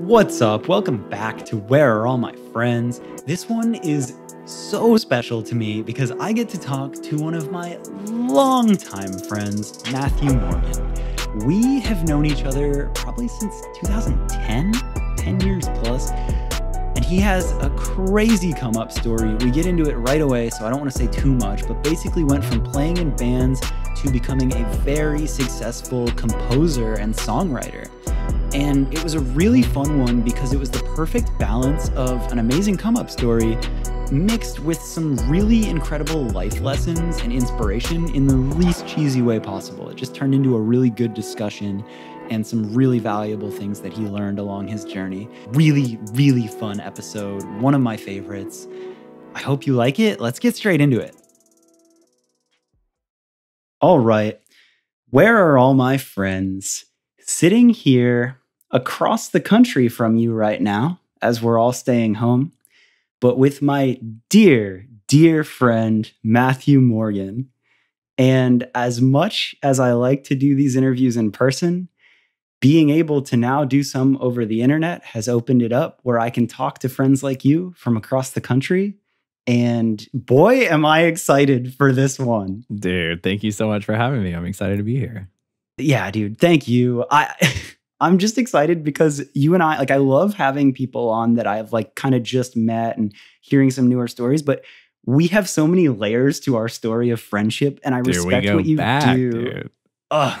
What's up? Welcome back to Where Are All My Friends? This one is so special to me because I get to talk to one of my longtime friends, Matthew Morgan. We have known each other probably since 2010, 10 years plus, and he has a crazy come up story. We get into it right away, so I don't want to say too much, but basically went from playing in bands to becoming a very successful composer and songwriter. And it was a really fun one because it was the perfect balance of an amazing come up story mixed with some really incredible life lessons and inspiration in the least cheesy way possible. It just turned into a really good discussion and some really valuable things that he learned along his journey. Really, really fun episode. One of my favorites. I hope you like it. Let's get straight into it. All right. Where are all my friends? Sitting here across the country from you right now, as we're all staying home, but with my dear, dear friend, Matthew Morgan. And as much as I like to do these interviews in person, being able to now do some over the internet has opened it up where I can talk to friends like you from across the country. And boy, am I excited for this one. Dude, thank you so much for having me. I'm excited to be here. Yeah, dude, thank you. I I'm just excited because you and I like I love having people on that I've like kind of just met and hearing some newer stories, but we have so many layers to our story of friendship and I respect what you back, do. Dude. Ugh.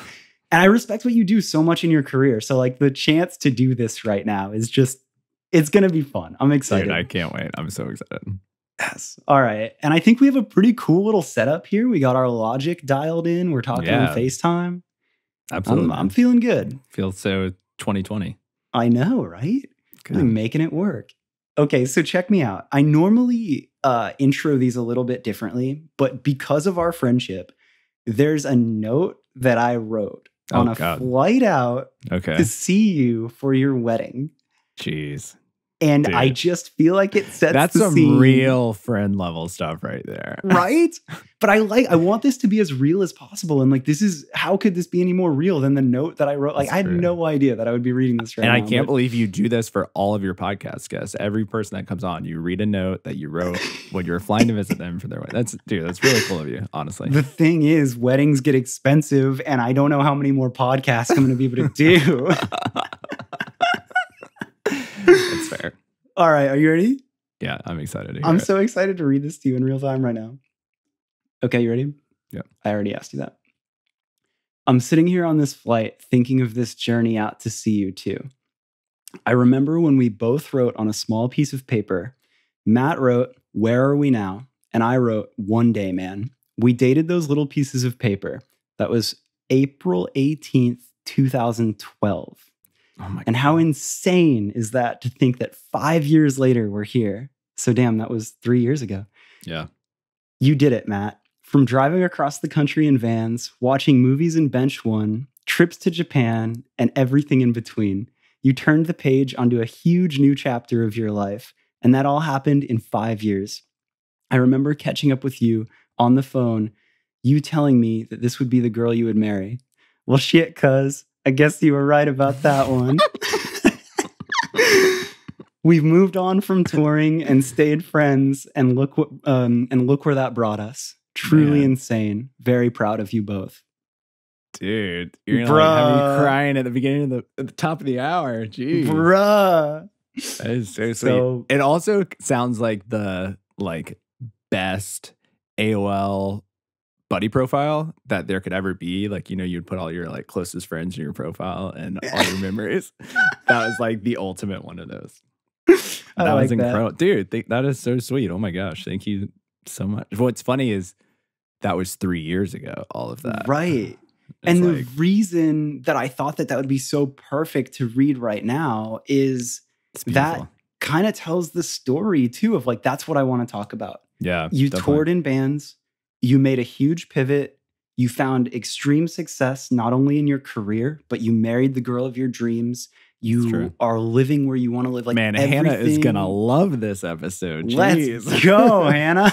And I respect what you do so much in your career. So like the chance to do this right now is just it's going to be fun. I'm excited. Dude, I can't wait. I'm so excited. Yes. All right. And I think we have a pretty cool little setup here. We got our logic dialed in. We're talking Yeah. on FaceTime. Absolutely. I'm, I'm feeling good. Feel so 2020. I know, right? Good. I'm making it work. Okay, so check me out. I normally uh, intro these a little bit differently, but because of our friendship, there's a note that I wrote on Oh, a God. flight out Okay. to see you for your wedding. Jeez. And I just feel like it sets That's some scene, real friend level stuff right there. right? but I like I want this to be as real as possible. And like this is how could this be any more real than the note that I wrote? Like That's I had true. no idea that I would be reading this right and now. I can't but- believe you do this for all of your podcast guests. Every person that comes on, you read a note that you wrote when you were flying to visit them for their wedding. That's dude, that's really cool of you, honestly. The thing is, weddings get expensive, and I don't know how many more podcasts I'm going to be able to do. Fair. All right, are you ready? Yeah, I'm excited to hear I'm it. so excited to read this to you in real time right now. Okay, you ready? Yeah. I already asked you that. I'm sitting here on this flight thinking of this journey out to see you too. I remember when we both wrote on a small piece of paper. Matt wrote, Where are we now? And I wrote, One day, man. We dated those little pieces of paper. That was April 18th, 2012. Oh my And how insane is that to think that five years later we're here? So, damn, that was three years ago. Yeah. You did it, Matt. From driving across the country in vans, watching movies in Bench One, trips to Japan, and everything in between, you turned the page onto a huge new chapter of your life. And that all happened in five years. I remember catching up with you on the phone, you telling me that this would be the girl you would marry. Well, shit, cuz I guess you were right about that one. We've moved on from touring and stayed friends, and look what um, and look where that brought us. Truly Man. insane. Very proud of you both. Dude, you're gonna like, have me crying at the beginning of the at the top of the hour. Jeez. Bruh. That is so sweet. It also sounds like the like best AOL buddy profile that there could ever be. Like, you know, you'd put all your like closest friends in your profile and all your memories. That was like the ultimate one of those. I that like was that. incredible. Dude, th- that is so sweet. Oh my gosh. Thank you so much. What's funny is that was three years ago, all of that. Right. It's and like, the reason that I thought that that would be so perfect to read right now is that kind of tells the story too of like that's what I want to talk about. yeah. You definitely. toured in bands, you made a huge pivot, you found extreme success not only in your career, but you married the girl of your dreams. You are living where you want to live. Like Man, Hannah is gonna love this episode. Let's go, Hannah.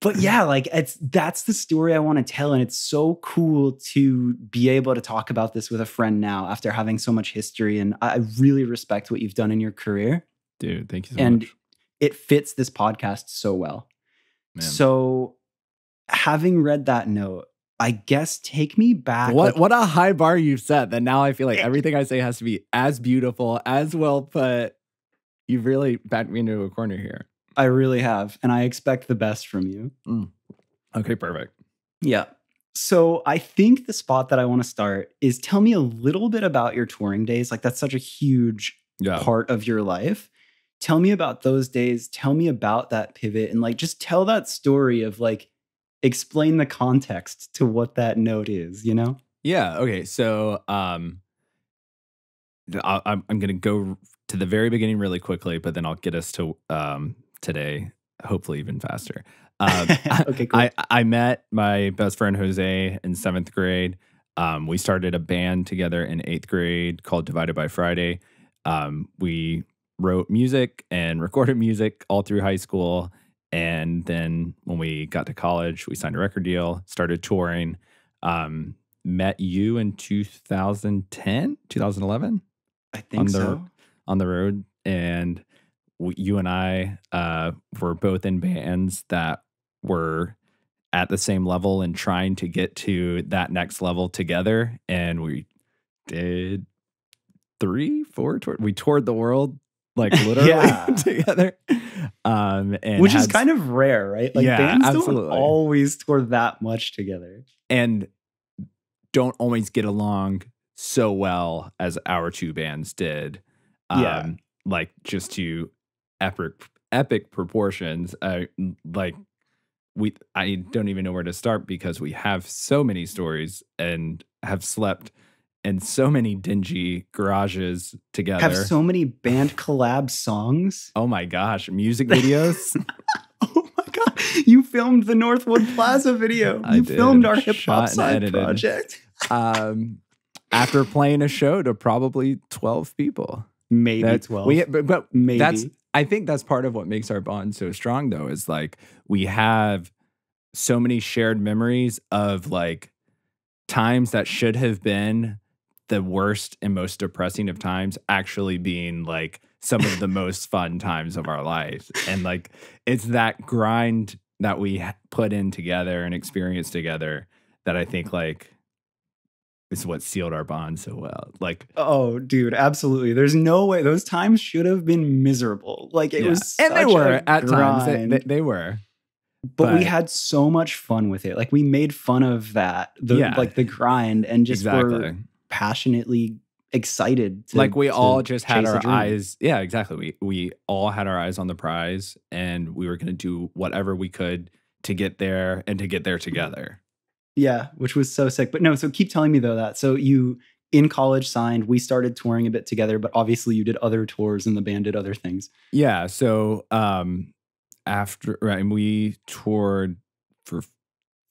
but yeah, like it's that's the story I want to tell. And it's so cool to be able to talk about this with a friend now after having so much history. And I really respect what you've done in your career. Dude, thank you so and much. And it fits this podcast so well. Man. So having read that note, I guess take me back. what like- what a high bar you've set that now I feel like everything I say has to be as beautiful, as well put. You've really backed me into a corner here. I really have, and I expect the best from you. Mm. Okay, perfect. Yeah. So I think the spot that I want to start is tell me a little bit about your touring days. Like that's such a huge Yeah. part of your life. Tell me about those days. Tell me about that pivot and like just tell that story of like explain the context to what that note is, you know? Yeah. Okay. So, um, I, I'm I'm gonna go to the very beginning really quickly, but then I'll get us to um today, hopefully even faster. Um, okay, cool. I I met my best friend Jose in seventh grade. Um, we started a band together in eighth grade called Divided by Friday. Um, we wrote music and recorded music all through high school. And then when we got to college, we signed a record deal, started touring. Um, met you in 2010, 2011 I think on the- so. on the road. And w- you and I uh, were both in bands that were at the same level and trying to get to that next level together. And we did three, four tour. We toured the world like literally Yeah. together. Um, and Which is kind of rare, right? Like Yeah, bands absolutely. don't always tour that much together. and don't always get along so well as our two bands did. Um, Yeah. like just to epic epic proportions. Uh, like we, I don't even know where to start because we have so many stories and have slept in so many dingy garages together. Have so many band collab songs. oh my gosh, music videos. Oh my god! You filmed the Northwood Plaza video. I You did. filmed our hip hop and side edited. project. um, after playing a show to probably twelve people. Maybe That's twelve. We, but, but Maybe. that's I think that's part of what makes our bond so strong though is like we have so many shared memories of like times that should have been the worst and most depressing of times actually being like some of the most fun times of our lives and like it's that grind that we put in together and experience together that I think like is what sealed our bond so well like Oh, dude, absolutely. There's no way those times should have been miserable. Like it yeah. was, and they were at times they, they, were but, we had so much fun with it. Like we made fun of that, the Yeah. like the grind, and just exactly were passionately excited. To, like we all just had our eyes yeah exactly we we all had our eyes on the prize and we were going to do whatever we could to get there and to get there together Yeah, which was so sick. But no, so keep telling me though that. So you in college signed, we started touring a bit together, but obviously you did other tours and the band did other things. yeah so um after right and we toured for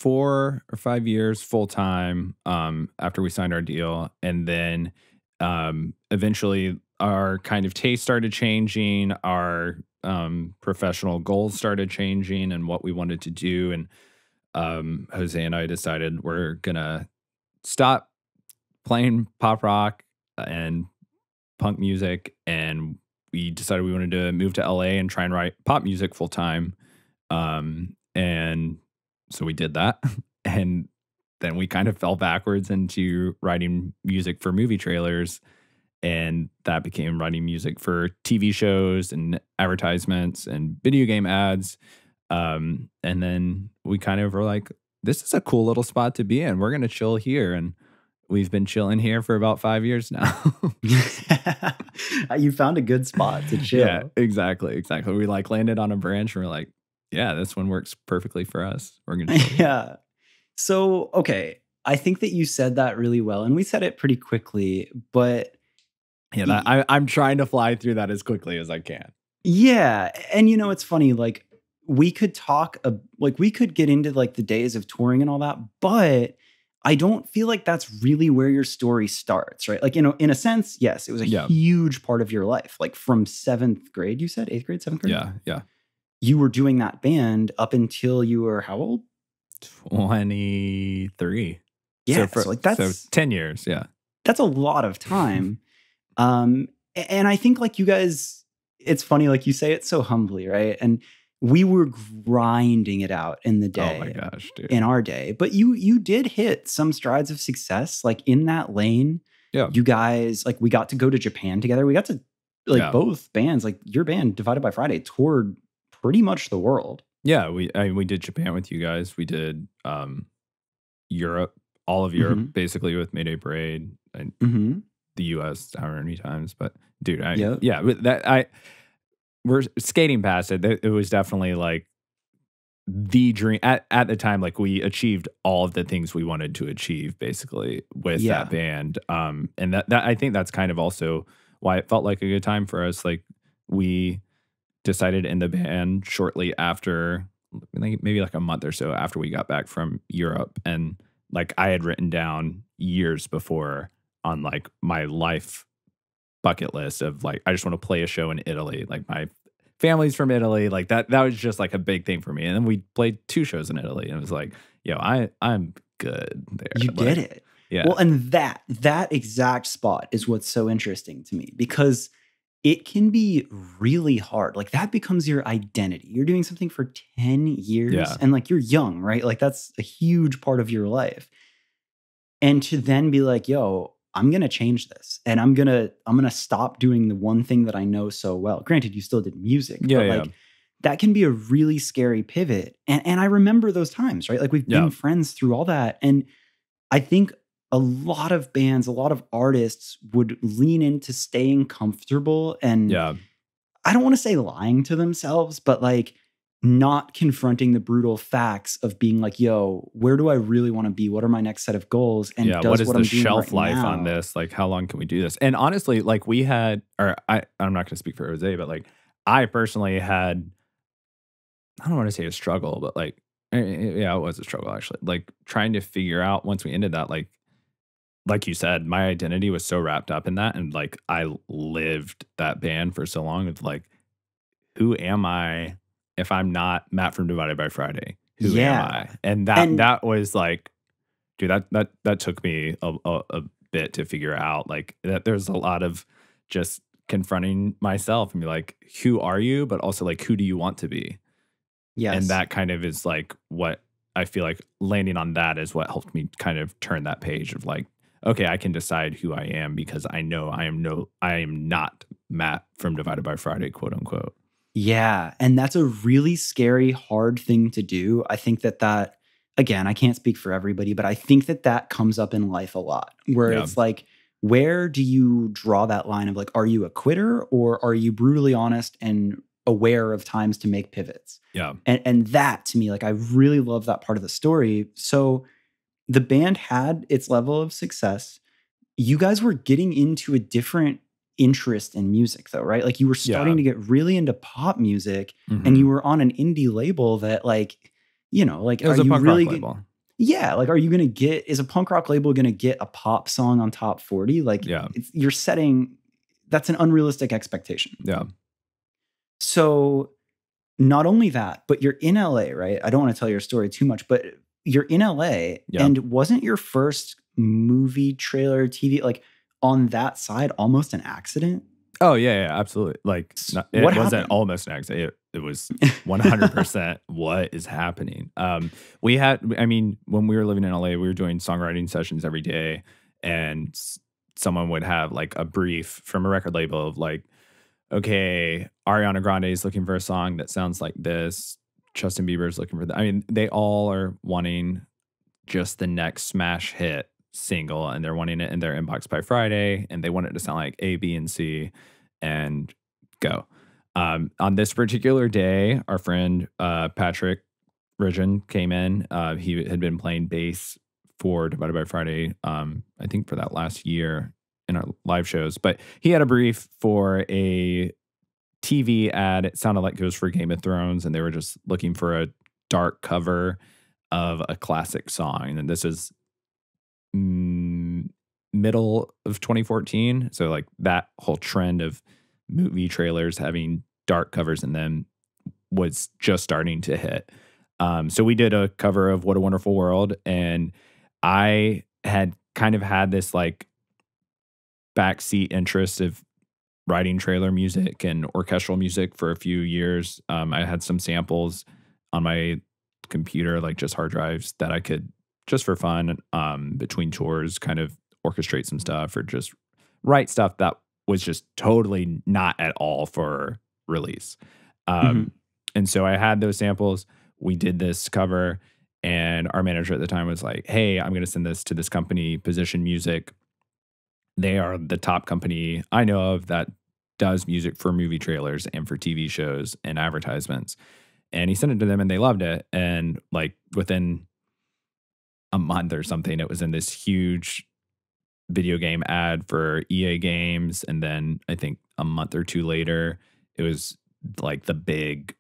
four or five years full time um after we signed our deal. And then um eventually our kind of taste started changing our um professional goals started changing and what we wanted to do. And um Jose and I decided we're gonna stop playing pop rock and punk music. And we decided we wanted to move to LA and try and write pop music full time um and so we did that and then we kind of fell backwards into writing music for movie trailers and that became writing music for TV shows and advertisements and video game ads um and then we kind of were like this is a cool little spot to be in. We're going to chill here and we've been chilling here for about 5 years now. You found a good spot to chill. yeah exactly exactly. We like landed on a branch and we're like yeah this one works perfectly for us we're going to yeah. So, okay, I think that you said that really well, and we said it pretty quickly, but yeah that, I, i'm trying to fly through that as quickly as i can yeah, and you know, it's funny, like we could talk, uh, like we could get into like the days of touring and all that, but I don't feel like that's really where your story starts, right? Like, you know, in a sense, yes, it was a Yeah. huge part of your life, like from seventh grade, you said eighth grade, seventh grade. yeah yeah you were doing that band up until you were how old? 23. Yeah, So, for, so like that's so 10 years. Yeah. that's a lot of time. um, and I think like you guys, it's funny, like you say it so humbly, right? And we were grinding it out in the day. Oh my gosh, dude. in our day. But you you did hit some strides of success, like in that lane. Yeah. You guys, like we got to go to Japan together. We got to like Yeah. both bands, like your band, Divided by Friday, toured pretty much the world. yeah. We, I mean, we did Japan with you guys. We did um, Europe, all of Europe, Mhm. basically with Mayday Parade and Mm-hmm. the US however many times. But dude, I, Yep. yeah, but that I, we're skating past it. It it was definitely like the dream at, at the time like we achieved all of the things we wanted to achieve basically with Yeah. that band um and that, that i think that's kind of also why it felt like a good time for us like we decided in the band shortly after maybe like a month or so after we got back from europe and like i had written down years before on like my life bucket list of like i just want to play a show in italy like my family's from Italy. Like that that was just like a big thing for me. And then we played two shows in Italy and it was like, yo, I I'm good there. You Like, did it. Yeah. Well, and that that exact spot is what's so interesting to me because it can be really hard. Like that becomes your identity. You're doing something for 10 years Yeah. and like you're young, right? Like that's a huge part of your life. And to then be like, yo, I'm going to change this and I'm going to I'm going to stop doing the one thing that I know so well. Granted, you still did music, Yeah, but yeah. like that can be a really scary pivot. And and I remember those times, right? Like we've Yeah. been friends through all that and I think a lot of bands, a lot of artists would lean into staying comfortable and yeah. I don't want to say lying to themselves, but like not confronting the brutal facts of being like, yo, where do I really want to be? What are my next set of goals? And yeah. does What is what the I'm shelf right life on this? Like how long can we do this? And honestly, like we had or I I'm not gonna speak for Jose, but like I personally had I don't want to say a struggle, but like eh, eh, yeah, it was a struggle actually. Like trying to figure out once we ended that, like like you said, my identity was so wrapped up in that. And like I lived that band for so long. It's like, who am I if I'm not Matt from Divided by Friday? Who Yeah. am I? And that And- that was like, dude, that that that took me a, a, a bit to figure out. Like that there's a lot of just confronting myself and be like, who are you? But also like who do you want to be? Yes. And that kind of is like what I feel like landing on that is what helped me kind of turn that page of like, okay, I can decide who I am because I know I am no, I am not Matt from Divided by Friday, quote unquote. Yeah, and that's a really scary, hard thing to do. I think that that again, I can't speak for everybody, but I think that that comes up in life a lot, where Yeah. it's like, where do you draw that line of like, are you a quitter or are you brutally honest and aware of times to make pivots? Yeah. And and that to me, like, I really love that part of the story. So the band had its level of success. You guys were getting into a different interest in music though right like you were starting Yeah. to get really into pop music Mhm. and you were on an indie label that like you know like it was are a you punk really rock g- label. yeah like are you gonna get is a punk rock label gonna get a pop song on top 40 like Yeah. it's, you're setting that's an unrealistic expectation Yeah. so not only that but you're in la right i don't want to tell your story too much but you're in la Yeah. and wasn't your first movie trailer tv like on that side almost an accident Oh yeah, yeah, absolutely. Like not, it what wasn't happened? almost an accident. It, it was 100% what is happening. Um, we had, I mean, when we were living in LA, we were doing songwriting sessions every day, and someone would have like a brief from a record label of like, okay, Ariana Grande is looking for a song that sounds like this. Justin Bieber is looking for that. I mean, they all are wanting just the next smash hit single and they're wanting it in their inbox by Friday and they want it to sound like A, B, and C and go. Um, on this particular day, our friend uh, Patrick Ridgen came in. Uh, he had been playing bass for Divided by Friday, um, I think for that last year in our live shows. But he had a brief for a TV ad. It sounded like it was for Game of Thrones, and they were just looking for a dark cover of a classic song. And this is middle of 2014. So, like that whole trend of movie trailers having dark covers in them was just starting to hit. Um, so we did a cover of What a Wonderful World, and I had kind of had this like backseat interest of writing trailer music and orchestral music for a few years. Um, I had some samples on my computer, like just hard drives that I could just for fun um, between tours kind of orchestrate some stuff or just write stuff that was just totally not at all for release. Um, Mm-hmm. And so I had those samples. We did this cover, and our manager at the time was like, Hey, I'm going to send this to this company, Position Music. They are the top company I know of that does music for movie trailers and for TV shows and advertisements. And he sent it to them and they loved it. And like within a month or something, it was in this huge video game ad for EA games. And then I think a month or two later, it was like the big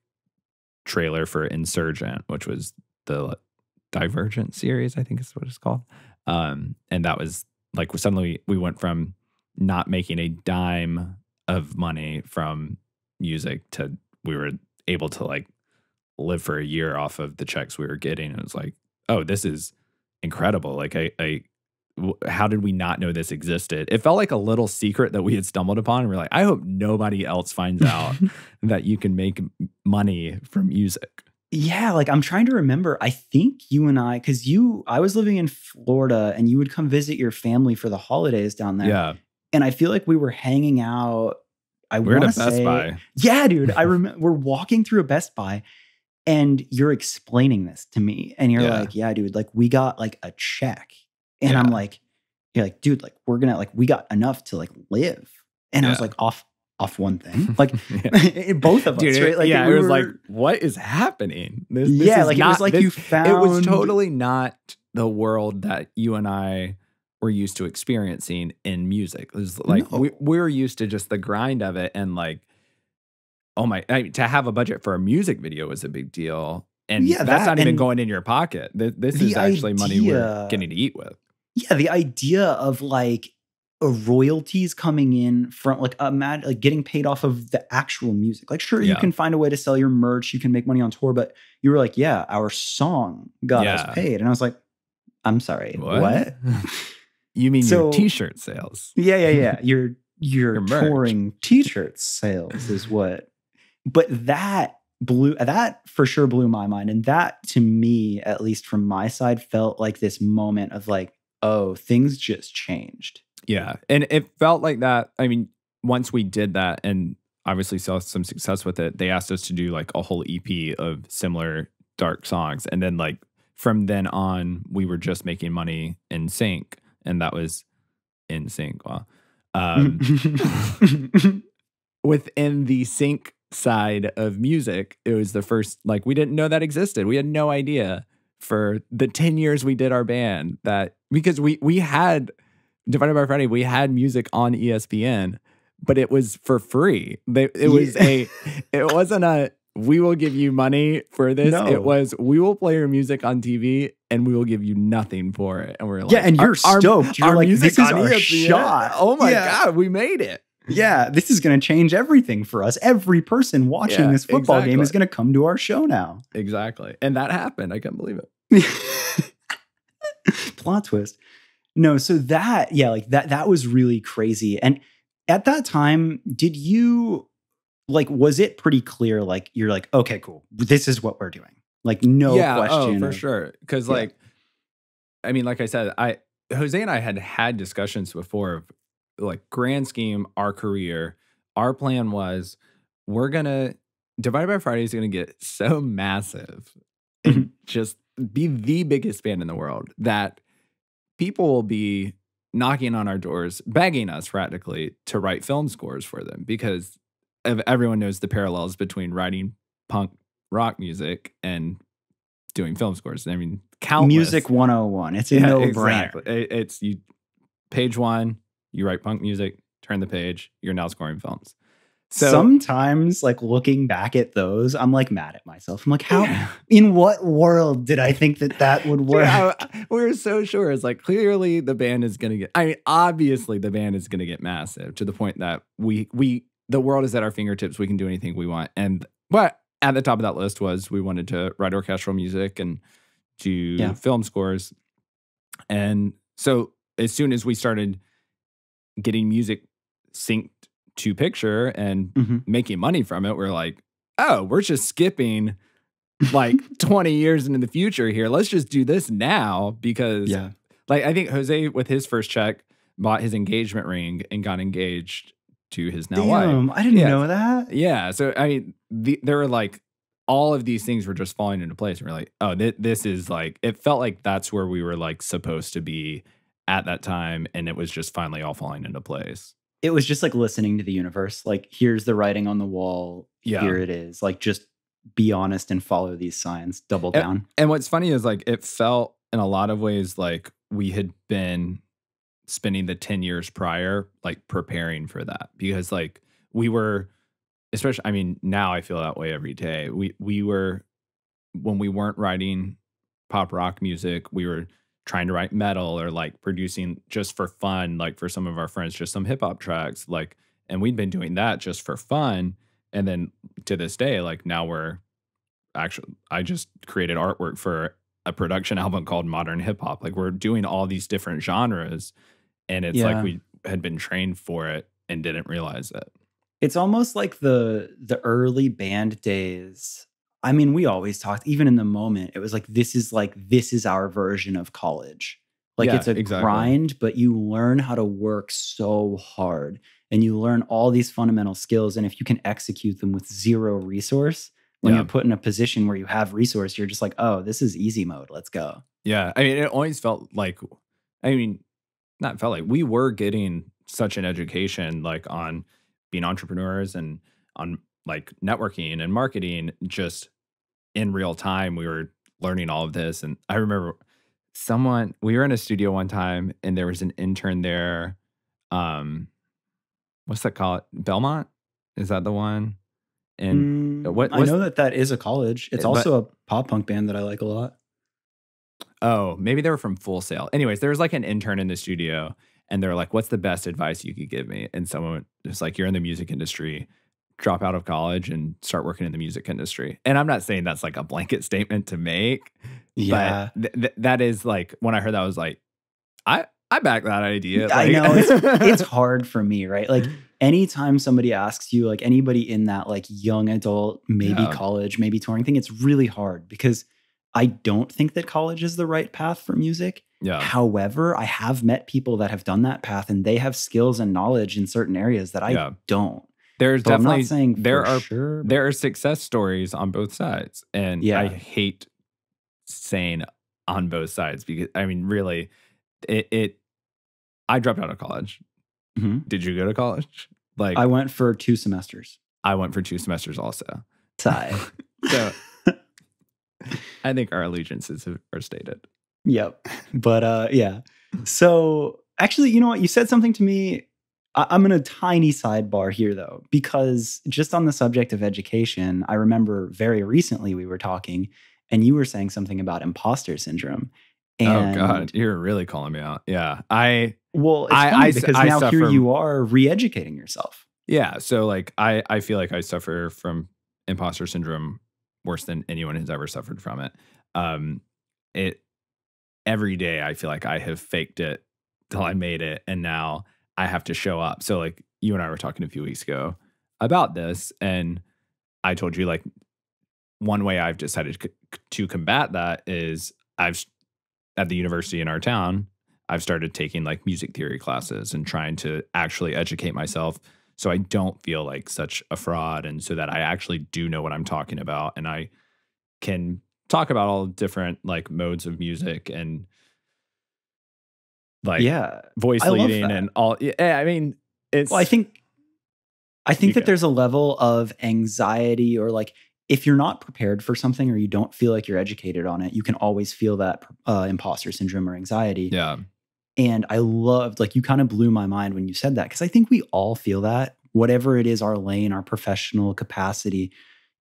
trailer for Insurgent, which was the Divergent series, I think is what it's called. Um, and that was like suddenly we went from not making a dime of money from music to we were able to like live for a year off of the checks we were getting. And it was like, oh, this is incredible. Like i i how did we not know this existed? It felt like a little secret that we had stumbled upon. And we're like, I hope nobody else finds out that you can make money from music. Yeah, like I'm trying to remember. I think you and I, because you, I was living in Florida and you would come visit your family for the holidays down there. Yeah. And I feel like we were hanging out. I We're at want a to Best say, Buy. Yeah, dude. I remember we're walking through a Best Buy and you're explaining this to me. And you're Yeah. like, yeah, dude, like we got like a check. And I'm like, you're like, dude, like we're gonna like we got enough to like live. And I was like off off one thing. Like both of us, Dude, right? Like yeah, we it was like, what is happening? This, this yeah, is like it was like this- you found it was totally not the world that you and I were used to experiencing in music. It was like we, No. we're used to just the grind of it and like, oh my, I, to have a budget for a music video was a big deal. And Yeah, that's that not even going in your pocket. Th- This is actually money we're getting to eat with. yeah, the idea of like a royalties coming in from like a mad like getting paid off of the actual music. Like, sure, you can find a way to sell your merch, you can make money on tour, but you were like, yeah, our song got Yeah. us paid, and I was like, I'm sorry, what? you mean So- your t-shirt sales? Yeah, yeah, yeah. Your your Your touring t-shirt sales is what. But that blew that for sure blew my mind. And that to me, at least from my side, felt like this moment of like, oh, things just changed. Yeah. And it felt like that. I mean, once we did that and obviously saw some success with it, they asked us to do like a whole EP of similar dark songs. And then, like, from then on, we were just making money in sync. And that was in sync. Wow. Um, within the sync side of music, it was the first, like, we didn't know that existed. We had no idea for the 10 years we did our band that because we, we had Divided by Friday, we had music on ESPN, but it was for free. They, it was a, it wasn't a, we will give you money for this. No. It was, we will play your music on TV and we will give you nothing for it. And we're like, yeah, and you're our- stoked. You're our like, music this is our shot. Oh my Yeah. God, we made it. Yeah, this is going to change everything for us. Every person watching Yeah, this football game is going to come to our show now. Exactly. And that happened. I can't believe it. plot twist no so that yeah like that that was really crazy and at that time did you like was it pretty clear like you're like okay cool this is what we're doing like no yeah, question Oh, for sure. Because, Yeah. like, I mean, like I said, I Jose and I had had discussions before of like grand scheme our career. Our plan was we're gonna Divided by Friday is gonna get so massive Mm-hmm. and just be the biggest band in the world that people will be knocking on our doors, begging us practically to write film scores for them because everyone knows the parallels between writing punk rock music and doing film scores. I mean, countless. music 101 it's a Yeah, no exactly. brainer It- It's you page one, you write punk music, turn the page, you're now scoring films. So sometimes like looking back at those i'm like mad at myself i'm like how Yeah. in what world did i think that that would work I- we were so sure. It's like clearly the band is gonna get. I mean, obviously the band is gonna get massive to the point that we we the world is at our fingertips. We can do anything we want. And but at the top of that list was we wanted to write orchestral music and do Yeah. film scores. And so as soon as we started getting music synced to picture and Mhm. making money from it, we're like, oh, we're just skipping like 20 years into the future here. Let's just do this now because Yeah. like I think Jose with his first check bought his engagement ring and got engaged to his now wife. I didn't Yeah. know that. Yeah. So I mean, the, there were like all of these things were just falling into place. And we're like, oh, th- this is like it felt like that's where we were like supposed to be at that time, and it was just finally all falling into place. It was just like listening to the universe. Like, here's the writing on the wall. Yeah. Here it is. Like, just be honest and follow these signs. Double down. And what's funny is like it felt in a lot of ways like we had been spending the 10 years prior like preparing for that because like we were especially I mean now I feel that way every day. We we were when we weren't writing pop rock music, we were trying to write metal or like producing just for fun like for some of our friends just some hip hop tracks like and we'd been doing that just for fun and then to this day like now we're actually I just created artwork for a production album called Modern Hip Hop. Like we're doing all these different genres and it's Yeah. like we had been trained for it and didn't realize it. It's almost like the the early band days. I mean, we always talked, even in the moment, it was like this is like this is our version of college. Like Yeah, it's a exactly. grind, but you learn how to work so hard and you learn all these fundamental skills. And if you can execute them with zero resource, when Yeah. you're put in a position where you have resource, you're just like, oh, this is easy mode. Let's go. Yeah. I mean, it always felt like, I mean, not felt like we were getting such an education like on being entrepreneurs and on like networking and marketing just in real time. We were learning all of this. And I remember someone, we were in a studio one time and there was an intern there. Um, what's that called? Belmont? Is that the one? And Mm, what- I know that that is a college. It's Uh, but- also a pop punk band that I like a lot. Oh, maybe they were from Full Sail. Anyways, there was like an intern in the studio, and they're like, "What's the best advice you could give me?" And someone was like, "You're in the music industry. Drop out of college and start working in the music industry." And I'm not saying that's like a blanket statement to make, Yeah. but th- th- that is like when I heard that, I was like, "I I back that idea." I know it's it's hard for me, right? Like anytime somebody asks you, like anybody in that like young adult, maybe Yeah. college, maybe touring thing, it's really hard because I don't think that college is the right path for music. yeah, However, I have met people that have done that path and they have skills and knowledge in certain areas that I Yeah. don't. There's So I'm definitely not saying there are sure. there are success stories on both sides and Yeah. i hate saying on both sides because i mean really it, it i dropped out of college Mhm. did you go to college like I went for two semesters. I went for two semesters also Sigh. so i think our allegiances have- are stated Yep. But uh yeah. So actually, you know what? You said something to me. I- I'm in a tiny sidebar here though, because just on the subject of education, I remember very recently we were talking and you were saying something about imposter syndrome. And oh god you're really calling me out yeah i well, I- I because I now here suffer- you are re-educating yourself. Yeah. So like I I feel like I suffer from imposter syndrome worse than anyone has ever suffered from it. Um it every day I feel like I have faked it till I made it and now I have to show up. So like you and I were talking a few weeks ago about this and I told you like one way I've decided to combat that is I've at the university in our town I've started taking like music theory classes and trying to actually educate myself so I don't feel like such a fraud and so that I actually do know what I'm talking about and I can talk about all different like modes of music and like yeah. voice I leading and all yeah I mean it's Well, I think I think that go. there's a level of anxiety or like if you're not prepared for something or you don't feel like you're educated on it, you can always feel that uh, imposter syndrome or anxiety. yeah And I loved like you kind of blew my mind when you said that because I think we all feel that whatever it is our lane, our professional capacity.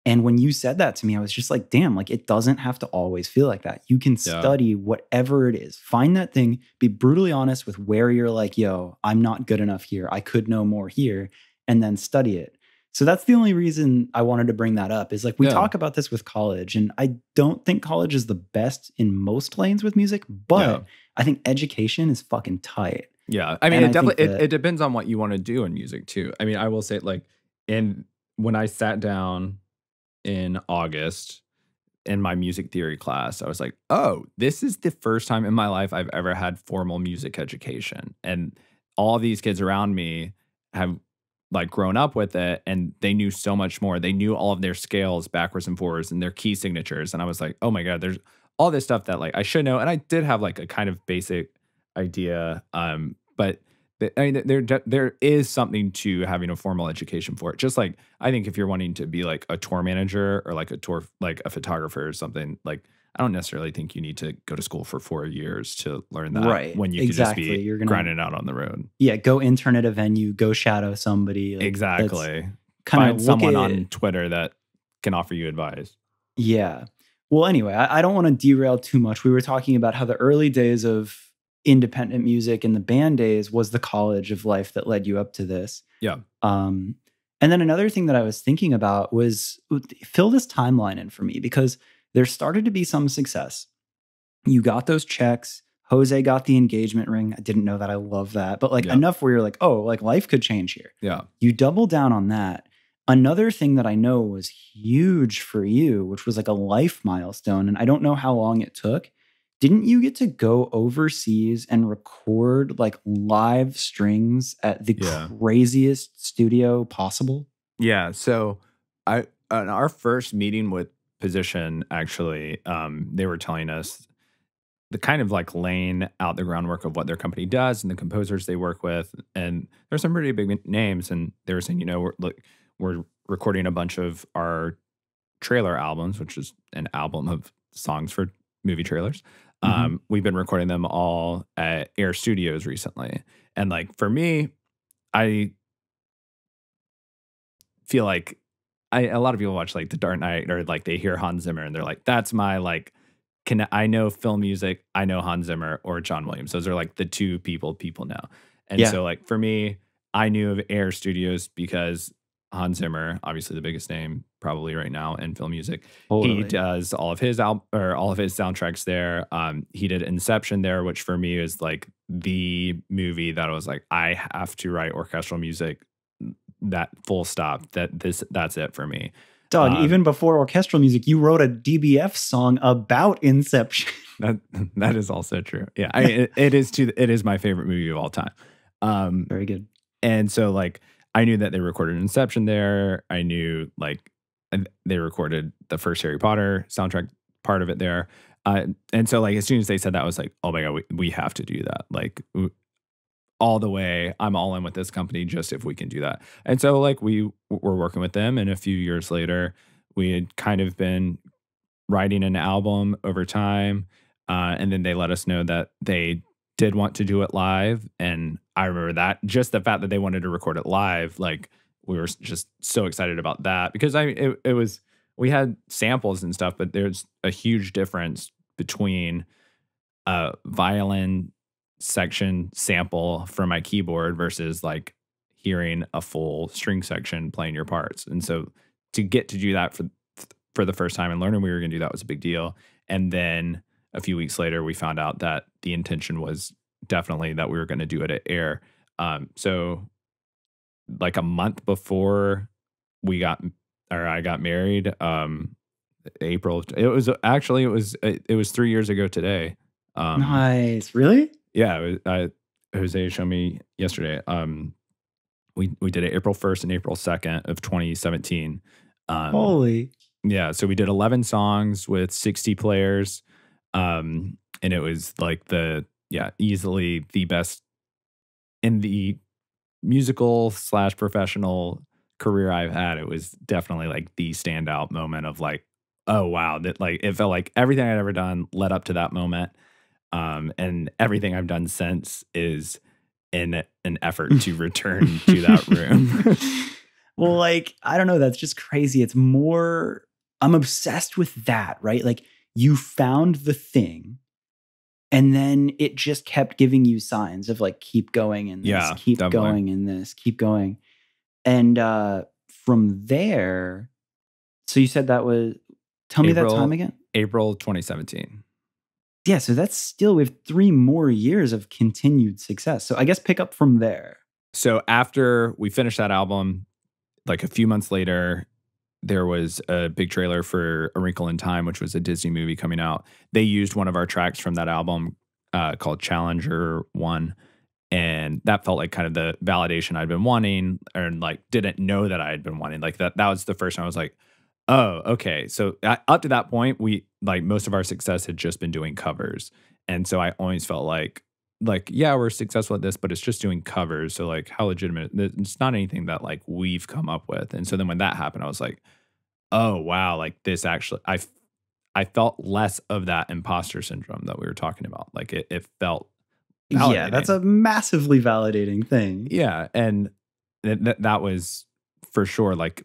And when you said that to me, I was just like, damn, like it doesn't have to always feel like that. You can Yeah. study whatever it is. Find that thing, be brutally honest with where you're like, yo, I'm not good enough here. I could know more here, and then study it. So that's the only reason I wanted to bring that up is like we Yeah. talk about this with college, and I don't think college is the best in most lanes with music, but Yeah. I think education is fucking tight. Yeah, I mean, And it I definitely it, it depends on what you want to do in music too. I mean, I will say like in when I sat down in August in my music theory class, I was like, "Oh, this is the first time in my life I've ever had formal music education." And all these kids around me have like grown up with it and they knew so much more. They knew all of their scales backwards and forwards and their key signatures and I was like, "Oh my god, there's all this stuff that like I should know." And I did have like a kind of basic idea um but I mean, there there is something to having a formal education for it. Just like I think if you're wanting to be like a tour manager or like a tour like a photographer or something, like I don't necessarily think you need to go to school for four years to learn that. Right. When you Exactly. could just be You're gonna- grinding out on the road. Yeah, go intern at a venue, go shadow somebody. like, exactly. Kind Find of someone on Twitter that can offer you advice. Yeah. Well, anyway, I, I don't want to derail too much. We were talking about how the early days of independent music and the band days was the college of life that led you up to this. Yeah. Um, and then another thing that I was thinking about was fill this timeline in for me because there started to be some success. You got those checks. Jose got the engagement ring. I didn't know that. I love that. But like Yeah. enough where you're like, oh, like life could change here. Yeah. You double down on that. Another thing that I know was huge for you, which was like a life milestone, and I don't know how long it took. Didn't you get to go overseas and record like live strings at the Yeah. craziest studio possible? Yeah. So I on our first meeting with position, actually, um, they were telling us the kind of like laying out the groundwork of what their company does and the composers they work with. And there's some pretty big names. And they were saying, you know, we're look, we're recording a bunch of our trailer albums, which is an album of songs for movie trailers. Mhm. Um, we've been recording them all at Air Studios recently. And like for me, I feel like I a lot of people watch like The Dark Knight or like they hear Hans Zimmer and they're like, that's my like can I know film music, I know Hans Zimmer or John Williams. Those are like the two people people know. And Yeah. so like for me, I knew of Air Studios because Hans Zimmer, obviously the biggest name probably right now in film music. He does all of his al- or all of his soundtracks there. Um, he did Inception there, which for me is like the movie that I was like, I have to write orchestral music. That full stop. That this that's it for me. Dog, um, even before orchestral music, you wrote a DBF song about Inception. That that is also true. Yeah, I, it, it is too. It is my favorite movie of all time. Um, Very good. and so like I knew that they recorded Inception there. I knew like they recorded the first Harry Potter soundtrack part of it there. Uh, and so like as soon as they said that, I was like, oh my god, we, we have to do that. Like all the way, I'm all in with this company just if we can do that. And so like we were working with them, and a few years later, we had kind of been writing an album over time, uh, and then they let us know that they did want to do it live, and I remember that just the fact that they wanted to record it live, like we were just so excited about that because I it, it was we had samples and stuff, but there's a huge difference between a violin section sample from my keyboard versus like hearing a full string section playing your parts. And so to get to do that for for the first time and learning we were going to do that was a big deal. And then a few weeks later, we found out that the intention was definitely that we were going to do it at Air. Um, so like a month before we got or I got married, um, April. It was actually it was it, it was three years ago today. Um, nice. Really? yeah, it was, uh, Jose showed me yesterday. Um, we we did it April first and April second of 2017. Um, Holy. yeah, so we did 11 songs with 60 players. Um, and it was like the, yeah, easily the best in the musical slash professional career I've had. It was definitely like the standout moment of like, oh, wow, that like it felt like everything I'd ever done led up to that moment. Um, and everything I've done since is in an effort to return to that room. well, like, I don't know. That's just crazy. It's more, I'm obsessed with that, right? Like, you found the thing, and then it just kept giving you signs of like, keep going in this, Yeah, keep definitely. going in this, keep going. And uh, from there, so you said that was. Tell me that time again. April 2017. Yeah, so that's still we have three more years of continued success. So I guess pick up from there. So after we finished that album, like a few months later, there was a big trailer for A Wrinkle in Time, which was a Disney movie coming out. They used one of our tracks from that album uh, called Challenger One. And that felt like kind of the validation I'd been wanting, and like didn't know that I had been wanting. Like that, that was the first time I was like, oh, okay. So uh, up to that point, we like most of our success had just been doing covers. And so I always felt like, like, yeah, we're successful at this, but it's just doing covers. So like how legitimate it's not anything that like we've come up with. And so then when that happened, I was like, oh wow, like this actually I I felt less of that imposter syndrome that we were talking about. Like it, it felt Yeah, that's a massively validating thing. Yeah, and th- th- that was for sure like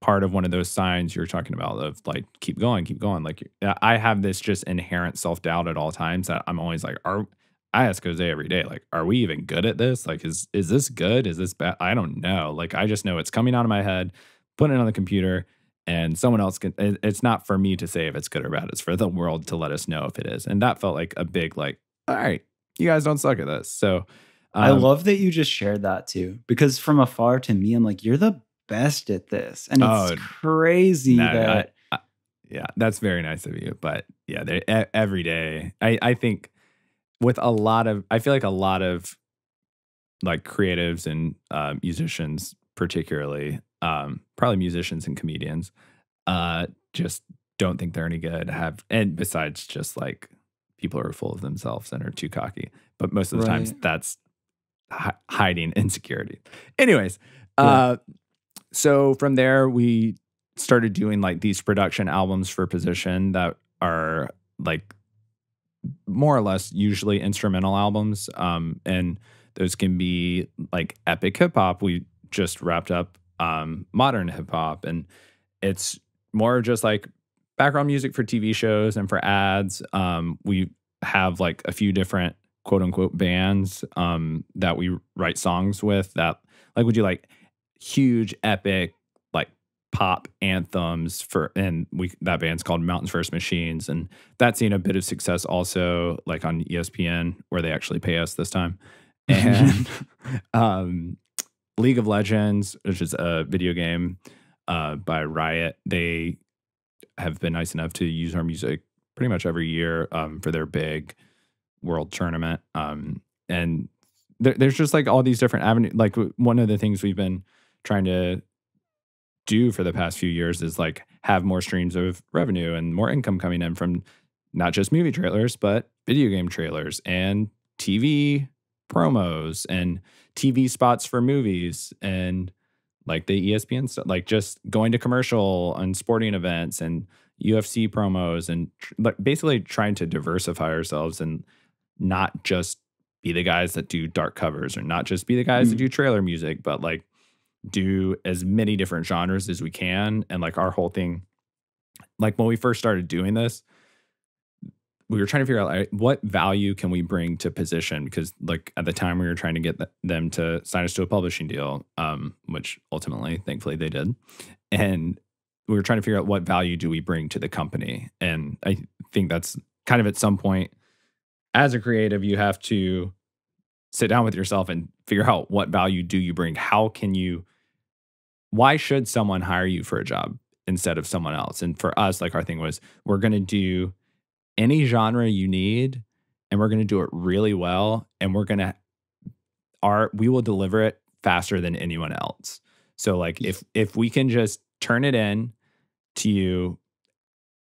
part of one of those signs you're talking about of like keep going, keep going. Like I have this just inherent self doubt at all times that I'm always like, are I ask Jose every day, like, are we even good at this? Like, is is this good? Is this bad? I don't know. Like, I just know it's coming out of my head, putting it on the computer, and someone else can. it- It's not for me to say if it's good or bad. It's for the world to let us know if it is. And that felt like a big like, all right, you guys don't suck at this. So. I um, love that you just shared that too, because from afar to me, I'm like, you're the best at this, and it's Oh, crazy No, that I- I- yeah, that's very nice of you. But yeah, every day, I, I think with a lot of, I feel like a lot of like creatives and uh, musicians, particularly, um, probably musicians and comedians, uh, just don't think they're any good. Have and besides, just like people are full of themselves and are too cocky. But most of the times, that's hi- hiding insecurity. Anyways, Yeah. uh, so from there we started doing like these production albums for position that are like more or less usually instrumental albums um and those can be like epic hip hop we just wrapped up um modern hip hop and it's more just like background music for TV shows and for ads. Um we have like a few different quote unquote bands um that we write songs with that like would you like huge epic pop anthems for and we that band's called Mountains First Machines. And that's seen a bit of success also like on ESPN where they actually pay us this time. And um League of Legends which is a video game uh by Riot they have been nice enough to use our music pretty much every year um for their big world tournament. Um and there, there's just like all these different avenues like one of the things we've been trying to do for the past few years is like have more streams of revenue and more income coming in from not just movie trailers but video game trailers and TV promos and TV spots for movies and like the ESPN stuff like just going to commercial and sporting events and UFC promos and basically trying to diversify ourselves and not just be the guys that do dark covers or not just be the guys that Mm. do trailer music but like do as many different genres as we can and like our whole thing like when we first started doing this we were trying to figure out like, what value can we bring to position? Because like at the time we were trying to get them to sign us to a publishing deal um, which ultimately thankfully they did. And we were trying to figure out what value do we bring to the company. And i think that's kind of at some point as a creative you have to sit down with yourself and figure out what value do you bring? How can you why should someone hire you for a job instead of someone else and for us like our thing was we're going to do any genre you need and we're going to do it really well and we're going to our we will deliver it faster than anyone else so like if if we can just turn it in to you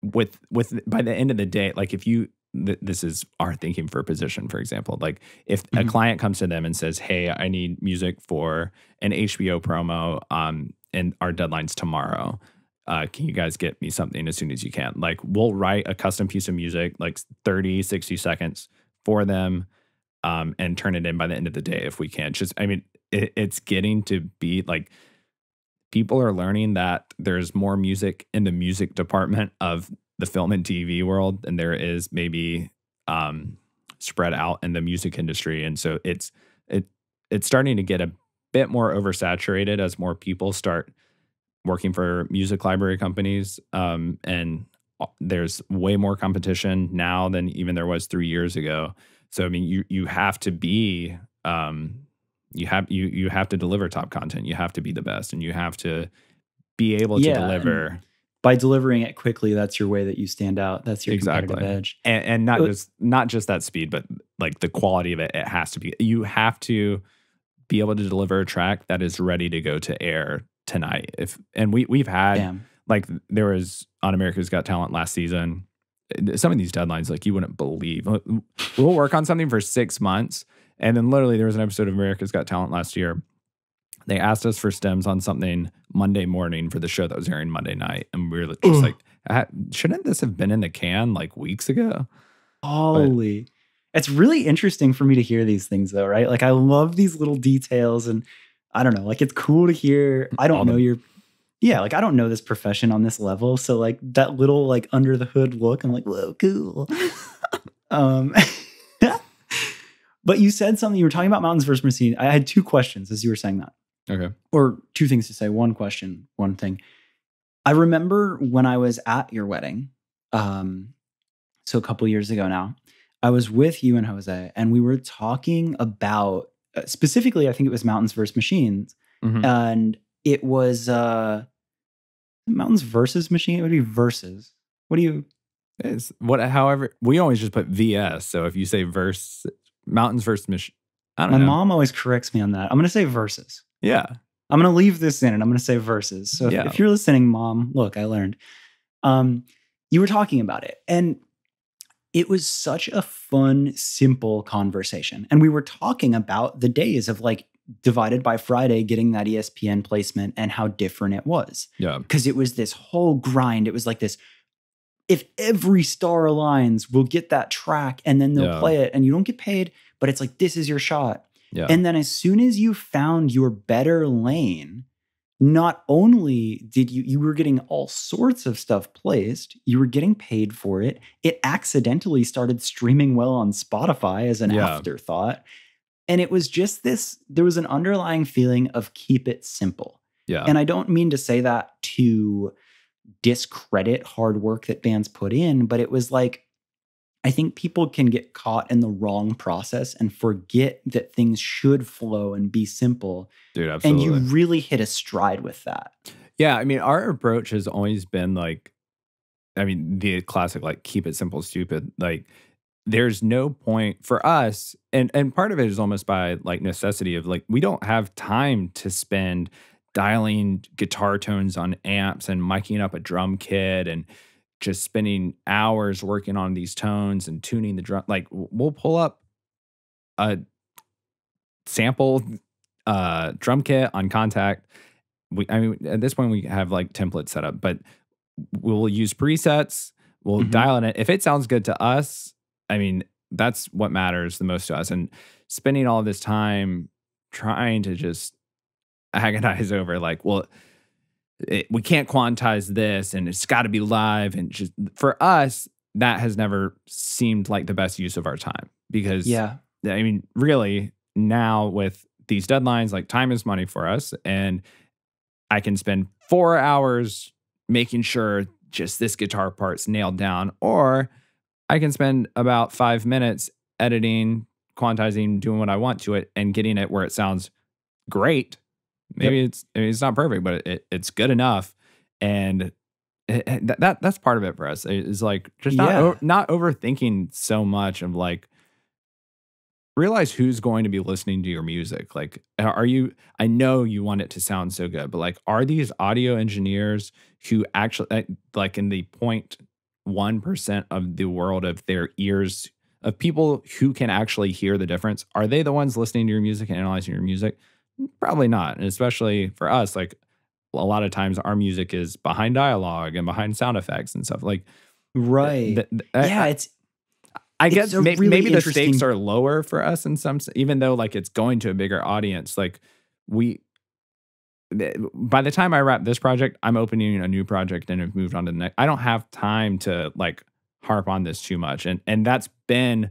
with with by the end of the day like if you th- this is our thinking for a position for example like if a Mhm. client comes to them and says hey i need music for an hbo promo um and our deadline's tomorrow. Uh, can you guys get me something as soon as you can? Like we'll write a custom piece of music like 30 60 seconds for them um, and turn it in by the end of the day if we can. Just i mean it, it's getting to be like people are learning that there's more music in the music department of the film and tv world than there is maybe um, spread out in the music industry. And so it's it it's starting to get a bit more oversaturated as more people start working for music library companies, um, and uh, there's way more competition now than even there was three years ago. So I mean, you you have to be um, you have you you have to deliver top content. You have to be the best, and you have to be able to deliver. By delivering it quickly, that's your way that you stand out. That's your Exactly. competitive edge. and, and not Uh, just not just that speed, but like the quality of it. It has to be. You have to be able to deliver a track that is ready to go to air tonight. If and we we've had Damn. like there was on America's Got Talent last season. Some of these deadlines, like you wouldn't believe. We'll work on something for six months, and then literally there was an episode of America's Got Talent last year. They asked us for stems on something Monday morning for the show that was airing Monday night, and we were just Ugh. like, "Ah, "Shouldn't this have been in the can like weeks ago?" Holy. It's really interesting for me to hear these things though, right? Like I love these little details and I don't know, like it's cool to hear. I don't know your yeah, like I don't know this profession on this level. So like that little like under the hood look, I'm like, whoa, cool. um but you said something, you were talking about mountains versus machine. I had two questions as you were saying that Okay. or two things to say. One question, one thing. I remember when I was at your wedding, um, so a couple years ago now, I was with you and Jose, and we were talking about uh, specifically, I think it was mountains versus machines, Mhm. and it was uh, mountains versus machine. It would be versus. What do you? It's what, however, we always just put VS. So if you say verse, mountains versus machine, I don't know. My know. mom always corrects me on that. I'm going to say versus. yeah. I'm going to leave this in and I'm going to say verses. So if, Yeah. if you're listening, mom, look, I learned. Um, you were talking about it, and it was such a fun, simple conversation. And we were talking about the days of like divided by Friday getting that ESPN placement and how different it was Yeah. because it was this whole grind. It was like this. If every star aligns, we'll get that track and then they'll Yeah. play it, and you don't get paid, but it's like this is your shot. Yeah. And then as soon as you found your better lane, not only did you you were getting all sorts of stuff placed, you were getting paid for it. It accidentally started streaming well on Spotify as an Yeah. afterthought. And it was just this there was an underlying feeling of keep it simple. yeah. And I don't mean to say that to discredit hard work that bands put in, but it was like, I think people can get caught in the wrong process and forget that things should flow and be simple. Dude, absolutely. And you really hit a stride with that. Yeah, I mean, our approach has always been like, I mean, the classic like keep it simple, stupid. Like, there's no point for us, and and part of it is almost by like necessity of like we don't have time to spend dialing guitar tones on amps and miking up a drum kit and just spending hours working on these tones and tuning the drum. Like, we'll pull up a sample uh drum kit on Kontakt we i mean at this point we have like templates set up but we'll use presets we'll Mhm. dial in it if it sounds good to us i mean that's what matters the most to us and spending all this time trying to just agonize over like well it, we can't quantize this and it's got to be live and just for us that has never seemed like the best use of our time because Yeah. I mean, really, now with these deadlines, like time is money for us. And I can spend four hours making sure just this guitar part's nailed down, or I can spend about five minutes editing, quantizing, doing what I want to it, and getting it where it sounds great. Maybe it's I mean, it's not perfect, but it, it's good enough. And it- it- that, that that's part of it for us is like just not Yeah. o- not overthinking so much of like realize who's going to be listening to your music. Like, are you, I know you want it to sound so good, but like, are these audio engineers who actually, uh, like, in the 0.1% of the world of their ears, of people who can actually hear the difference, are they the ones listening to your music and analyzing your music? Probably not. And especially for us, like, a lot of times our music is behind dialogue and behind sound effects and stuff. Like, Right. th- th- yeah, it's I It's guess a may- really maybe the stakes are lower for us in some, even though like it's going to a bigger audience. Like we, by the time I wrap this project, I'm opening a new project and have moved on to the next. I don't have time to like harp on this too much, and and that's been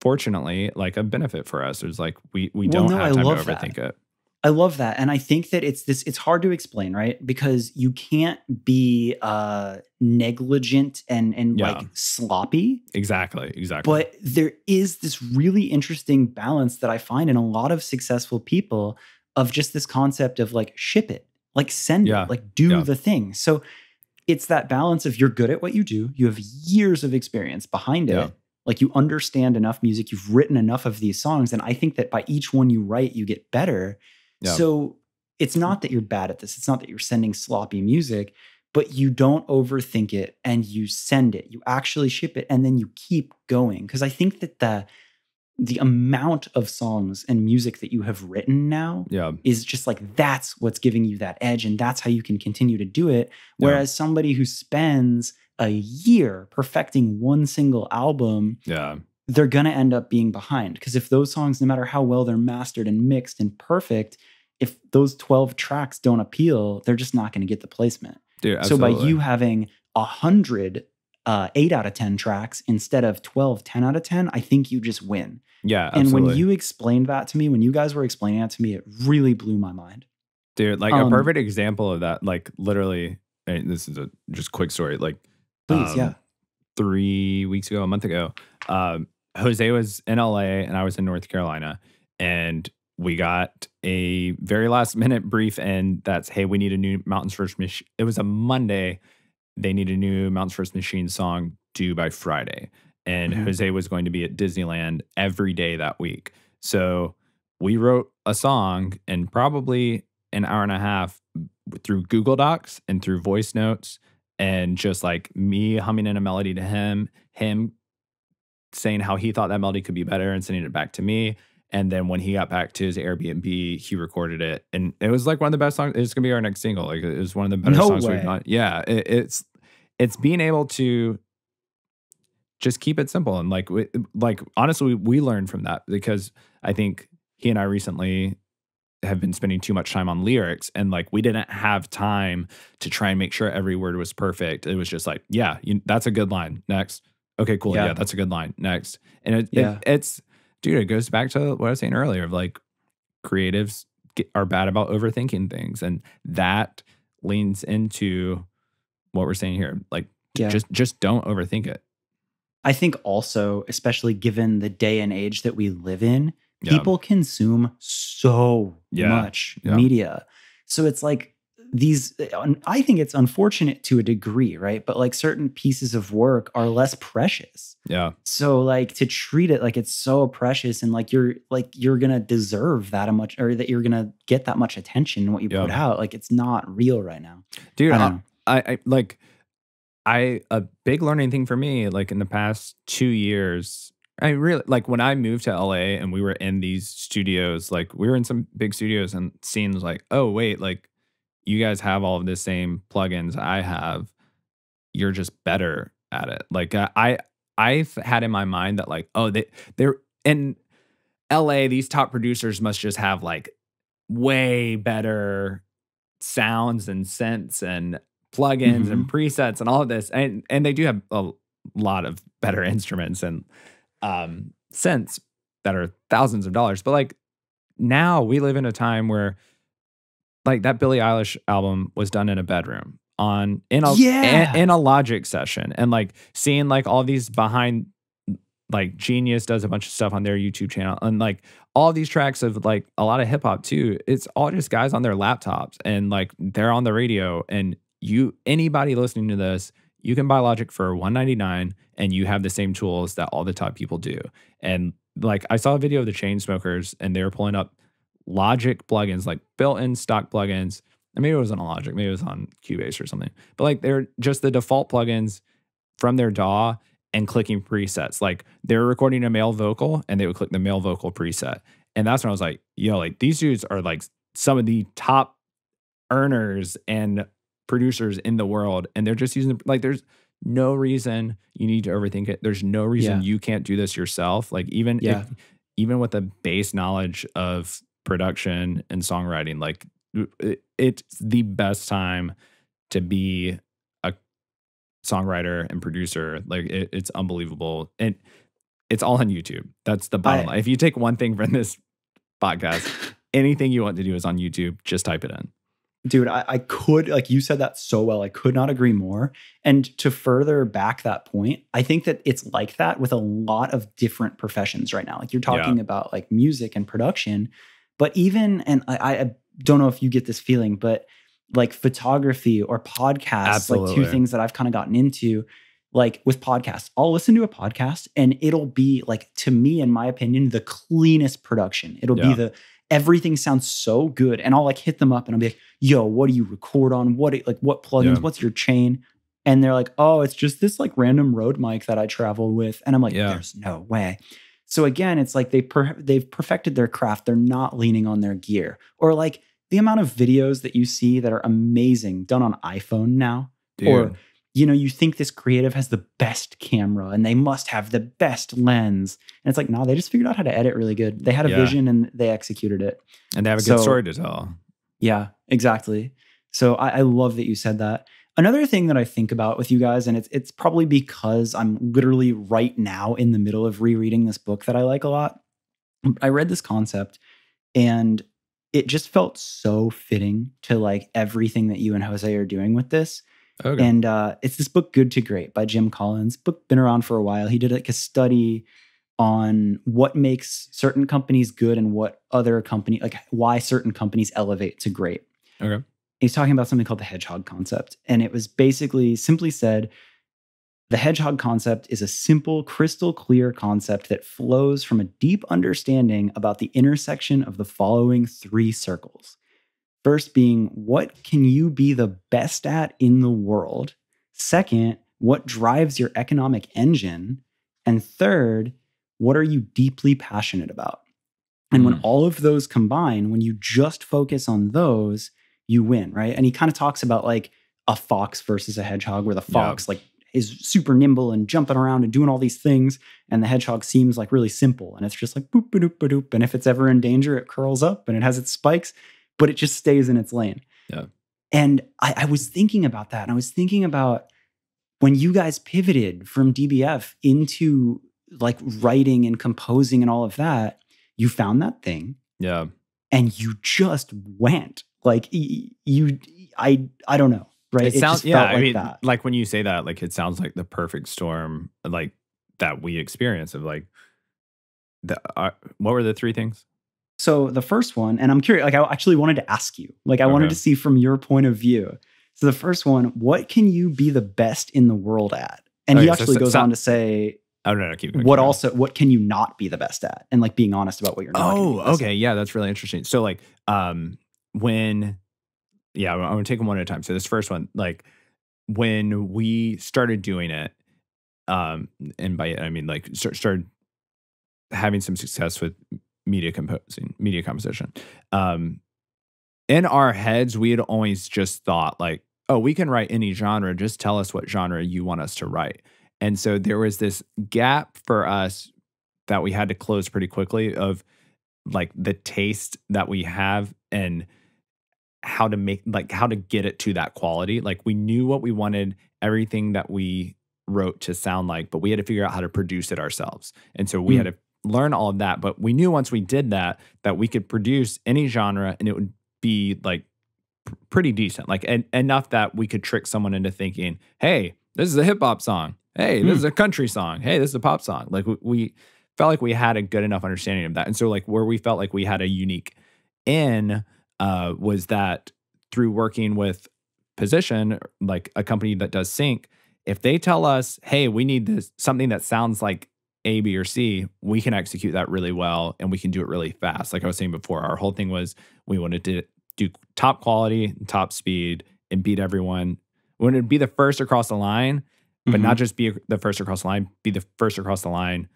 fortunately like a benefit for us. It's like we we Well, don't no, have I time love to that. overthink it. I love that. And I think that it's this, it's hard to explain, right? Because you can't be uh negligent and and Yeah. like sloppy. Exactly. Exactly. But there is this really interesting balance that I find in a lot of successful people of just this concept of like ship it, like send Yeah. it, like do Yeah. the thing. So it's that balance of you're good at what you do, you have years of experience behind it. Yeah. Like you understand enough music, you've written enough of these songs. And I think that by each one you write, you get better. Yeah. So it's not that you're bad at this. It's not that you're sending sloppy music, but you don't overthink it and you send it. You actually ship it and then you keep going. Because I think that the the amount of songs and music that you have written now yeah. is just like that's what's giving you that edge and that's how you can continue to do it. Yeah. Whereas somebody who spends a year perfecting one single album Yeah. they're going to end up being behind. Because if those songs no matter how well they're mastered and mixed and perfect if those 12 tracks don't appeal they're just not going to get the placement. Dude, so by you having 100 uh, 8 out of 10 tracks instead of 12 10 out of 10 i think you just win. Yeah, and when you explained that to me when you guys were explaining that to me it really blew my mind. Dude, like Um, a perfect example of that, like literally, and this is a just quick story. Like, please um, yeah three weeks ago, a month ago, um, Jose was in LA and I was in North Carolina, and we got a very last minute brief, and that's hey, we need a new Mountains First Machine. It was a Monday. They need a new Mountains First Machine song due by Friday, and Mhm. Jose was going to be at Disneyland every day that week. So we wrote a song in probably an hour and a half through Google Docs and through voice notes and just like me humming in a melody to him, him saying how he thought that melody could be better and sending it back to me. And then when he got back to his Airbnb, he recorded it, and it was like one of the best songs. It's gonna be our next single. Like it was one of the better No songs way. we've done. Yeah, it, it's it's being able to just keep it simple and like we, like honestly, we learned from that because I think he and I recently have been spending too much time on lyrics and like we didn't have time to try and make sure every word was perfect. It was just like, yeah, you, that's a good line. Next. Okay, cool. Yeah. Yeah. that's a good line. Next. And it, Yeah. it, it's, dude, it goes back to what I was saying earlier of like creatives get, are bad about overthinking things. And that leans into what we're saying here. Like, yeah just, just don't overthink it. I think also, especially given the day and age that we live in, Yeah. people consume so Yeah. much Yeah. media. So it's like these, I think it's unfortunate to a degree, right? But like certain pieces of work are less precious. Yeah. So like to treat it like it's so precious and like you're like you're gonna deserve that much or that you're gonna get that much attention in what you put out. Like it's not real right now. Dude, I I. I, I like I a big learning thing for me, like in the past two years, I really like when I moved to LA and we were in these studios, like we were in some big studios and seems like, oh wait, like you guys have all of the same plugins I have. You're just better at it. Like I I I've had in my mind that like, oh, they they're in LA, these top producers must just have like way better sounds and synths and plugins and mm-hmm. presets and all of this. And and they do have a lot of better instruments and um synths that are thousands of dollars. But like now we live in a time where like that Billie Eilish album was done in a bedroom on in a Yeah. in, in a logic session and like seeing like all these behind like Genius does a bunch of stuff on their YouTube channel and like all these tracks of like a lot of hip hop too. It's all just guys on their laptops and like they're on the radio and you anybody listening to this, you can buy Logic for 199 and you have the same tools that all the top people do. And like I saw a video of the Chainsmokers and they were pulling up Logic plugins, like built-in stock plugins. And maybe it wasn't on Logic, maybe it was on Cubase or something. But like they're just the default plugins from their DAW and clicking presets. Like they're recording a male vocal and they would click the male vocal preset. And that's when I was like, yo, like these dudes are like some of the top earners and producers in the world. And they're just using like there's no reason you need to overthink it. There's no reason Yeah. you can't do this yourself. Like even Yeah. if even with a base knowledge of production and songwriting, like it, it's the best time to be a songwriter and producer. Like it, it's unbelievable. And it's all on YouTube. That's the bottom I- line. If you take one thing from this podcast, anything you want to do is on YouTube. Just type it in. Dude, I, I could, like you said that so well. I could not agree more. And to further back that point, I think that it's like that with a lot of different professions right now. Like you're talking Yeah. about like music and production, but even, and I, I don't know if you get this feeling, but like photography or podcasts, like two things that I've kind of gotten into. Like with podcasts, I'll listen to a podcast and it'll be like, to me, in my opinion, the cleanest production. It'll be the everything sounds so good. And I'll like hit them up and I'll be like, yo, what do you record on? What like what plugins? Yeah. What's your chain? And they're like, oh, it's just this like random road mic that I travel with. And I'm like, Yeah. there's no way. So again, it's like they per- they've perfected their craft. They're not leaning on their gear. Or like the amount of videos that you see that are amazing done on iPhone now. Dude. Or you know, you think this creative has the best camera and they must have the best lens. And it's like, no, they just figured out how to edit really good. They had a Yeah. vision and they executed it. and they have a good so- story to tell. Yeah, exactly. So I, I love that you said that. Another thing that I think about with you guys, and it's it's probably because I'm literally right now in the middle of rereading this book that I like a lot. I read this concept and it just felt so fitting to like everything that you and Jose are doing with this. Okay. And uh, it's this book, Good to Great by Jim Collins. Book been around for a while. He did like a study on what makes certain companies good and what other company like why certain companies elevate to great. Okay. He's talking about something called the hedgehog concept, and it was basically simply said. The hedgehog concept is a simple, crystal clear concept that flows from a deep understanding about the intersection of the following three circles. First, being what can you be the best at in the world? Second, what drives your economic engine? And third, what are you deeply passionate about? And when Mm. all of those combine, when you just focus on those, you win, right? And he kind of talks about like a fox versus a hedgehog, where the Yeah. fox like is super nimble and jumping around and doing all these things, and the hedgehog seems like really simple, and it's just like boop ba doop ba doop. And if it's ever in danger, it curls up and it has its spikes, but it just stays in its lane. Yeah. And I, I was thinking about that, and I was thinking about when you guys pivoted from DBF into like writing and composing and all of that, you found that thing yeah. and you just went like you i i don't know right It sounds just yeah. felt I like mean, that like when you say that, like it sounds like the perfect storm, like that we experience of like the. Uh, what were the three things? So the first one and i'm curious like i actually wanted to ask you like i wanted to see from your point of view so the first one what can you be the best in the world at and he Okay, so- actually so- goes so- on to say Oh no, no, keep going. what keep also what can you not be the best at and like being honest about what you're not Oh, okay, yeah, that's really interesting. So like, um, when, yeah, I'm gonna take them one at a time. So this first one, like, when we started doing it, um, and by it I mean like start, started having some success with media composing, media composition. Um, in our heads, we had always just thought like, oh, we can write any genre. Just tell us what genre you want us to write. And so there was this gap for us that we had to close pretty quickly of like the taste that we have and how to make like how to get it to that quality. Like we knew what we wanted everything that we wrote to sound like, but we had to figure out how to produce it ourselves. And so we Mm. had to learn all of that, but we knew once we did that that we could produce any genre and it would be like pr- pretty decent. Like en- enough that we could trick someone into thinking, "Hey, this is a hip hop song. Hey, this Hmm. is a country song. Hey, this is a pop song." Like we, we felt like we had a good enough understanding of that. And so like where we felt like we had a unique in uh was that through working with position like a company that does sync if they tell us hey we need this something that sounds like a b or c we can execute that really well and we can do it really fast like i was saying before our whole thing was we wanted to do top quality top speed and beat everyone we wanted to be the first across the line but Mhm. not just be the first across the line, be the first across the line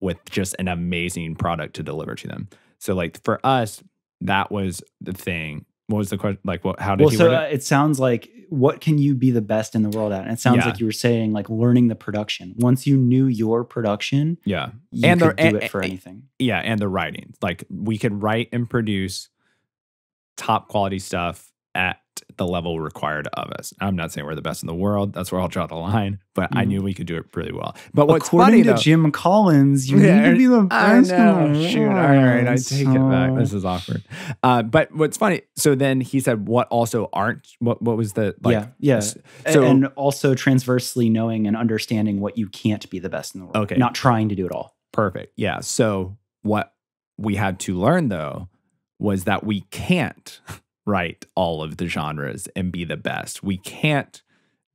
with just an amazing product to deliver to them. So like for us, that was the thing. What was the question? Like what? How did well so uh, it sounds like what can you be the best in the world at and it sounds Yeah. like you were saying like learning the production once you knew your production Yeah, you And the- could do and- it for and- anything yeah, and the writing. Like we could write and produce top quality stuff at the level required of us. I'm not saying we're the best in the world. That's where I'll draw the line, but I Mhm. knew we could do it pretty well. But what's According funny to though, Jim Collins, you Yeah, need to be the best. in know. Shoot. All right, I take it back. This is awkward. Uh, but what's funny? So then he said, "What also aren't? What what was the like?" yeah, yeah. So and also transversely knowing and understanding what you can't be the best in the world. Okay. Not trying to do it all. perfect. Yeah. So what we had to learn though was that we can't write all of the genres and be the best. We can't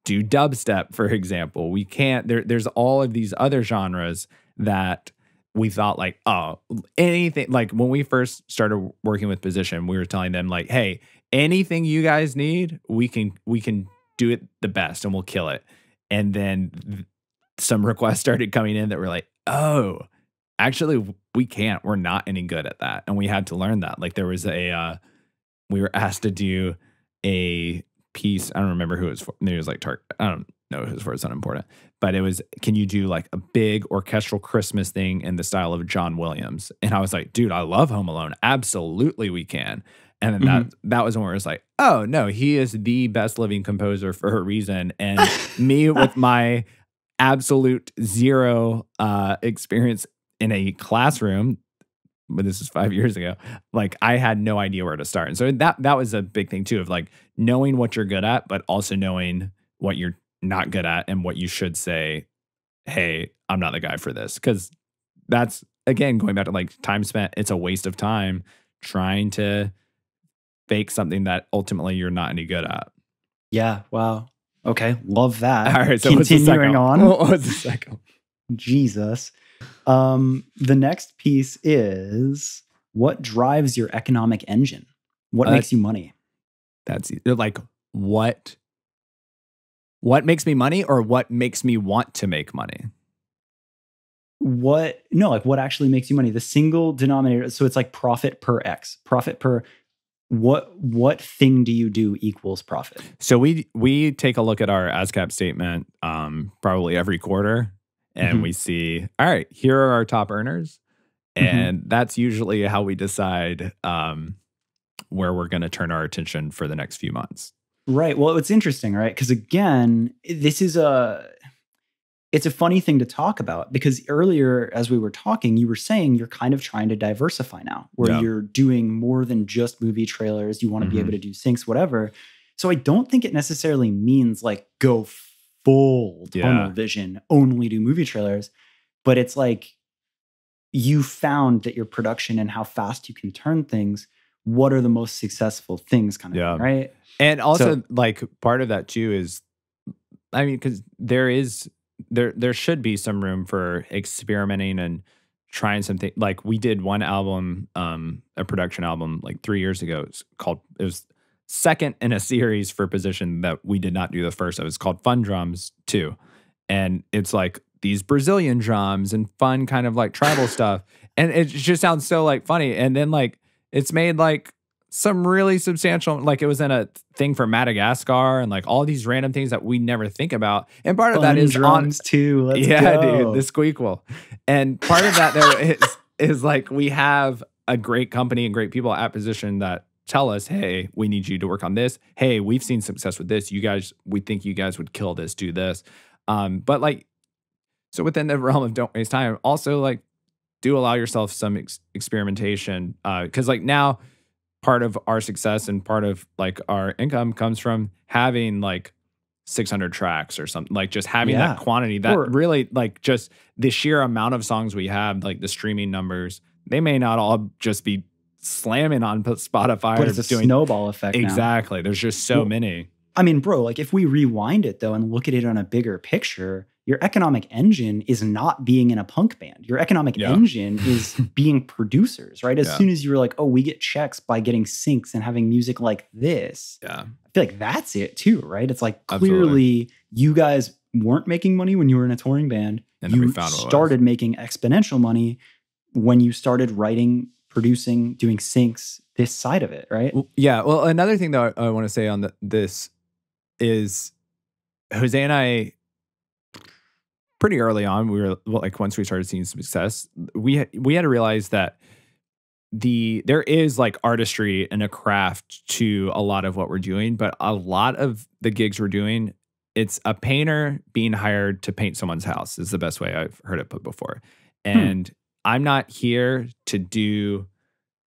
do dubstep, for example. We can't. There, there's all of these other genres that we thought like, oh, anything. Like when we first started working with Position, we were telling them like, hey, anything you guys need, we can we can do it the best and we'll kill it. And then th- some requests started coming in that were like, oh, actually we can't. We're not any good at that, and we had to learn that. Like there was a, uh, we were asked to do a piece. I don't remember who it was for. Maybe it was like Tark. I don't know who it was for. It's not important. But it was, can you do like a big orchestral Christmas thing in the style of John Williams? And I was like, dude, I love Home Alone. Absolutely, we can. And then that that was when it was like, oh no, he is the best living composer for a reason. And me with my absolute zero uh, experience in a classroom, but this is five years ago. Like I had no idea where to start, and so that that was a big thing too of like knowing what you're good at, but also knowing what you're not good at and what you should say. Hey, I'm not the guy for this because that's again going back to like time spent. It's a waste of time trying to fake something that ultimately you're not any good at. Yeah. Wow. Okay. Love that. All right, so continuing on. What was the second? Jesus. Um, the next piece is what drives your economic engine? What Uh, makes you money? That's e- like what what makes me money or what makes me want to make money. What no, like what actually makes you money? The single denominator. So it's like profit per X. Profit per what what thing do you do equals profit? So we we take a look at our ASCAP statement um, probably every quarter, and Mhm. we see all right, here are our top earners, Mhm. and that's usually how we decide um, where we're going to turn our attention for the next few months. Right. Well, it's interesting, right? Because again, this is a it's a funny thing to talk about because earlier as we were talking, you were saying you're kind of trying to diversify now, where Yeah. you're doing more than just movie trailers, you want to be Mhm. able to do syncs whatever. So I don't think it necessarily means like go full tunnel Yeah. vision, only do movie trailers, but it's like you found that your production and how fast you can turn things, what are the most successful things kind of Yeah. thing, right? And also, So- like part of that too is, I mean, because there is there there should be some room for experimenting and trying something. Like we did one album, um, a production album, like three years ago. It's called it was second in a series for position that we did not do the first of. It's called Fun Drums Two, and it's like these Brazilian drums and fun kind of like tribal stuff, and it just sounds so like funny. And then like it's made like some really substantial like it was in a thing for Madagascar and like all these random things that we never think about. And part of that Fun is on drums too. Let's yeah, go. dude, the squeakquel. And part of that though is is like we have a great company and great people at position that tell us, hey, we need you to work on this. Hey, we've seen success with this. You guys, we think you guys would kill this, do this. Um, but like, so within the realm of don't waste time, also like do allow yourself some ex- experimentation. Uh, because like now part of our success and part of like our income comes from having like 600 tracks or something like just having Yeah. that quantity that Or- really like just the sheer amount of songs we have like the streaming numbers they may not all just be slamming on spotify but it's a doing snowball effect. now. exactly there's just so Well, many I mean, bro, like if we rewind it though and look at it on a bigger picture, your economic engine is not being in a punk band. Your economic Yeah. engine is being producers, right? As Yeah. soon as you were like, oh, we get checks by getting syncs and having music like this, yeah I feel like that's it too, right? It's like Absolutely. clearly you guys weren't making money when you were in a touring band. and then you we found what it was. started making exponential money when you started writing, producing, doing syncs, this side of it, right? Yeah. Well, another thing that I, I want to say on the, this is Jose and I, pretty early on, we were well, like once we started seeing success, we had- we had to realize that the there is like artistry and a craft to a lot of what we're doing, but a lot of the gigs we're doing, it's a painter being hired to paint someone's house is the best way I've heard it put before. Hmm. And I'm not here to do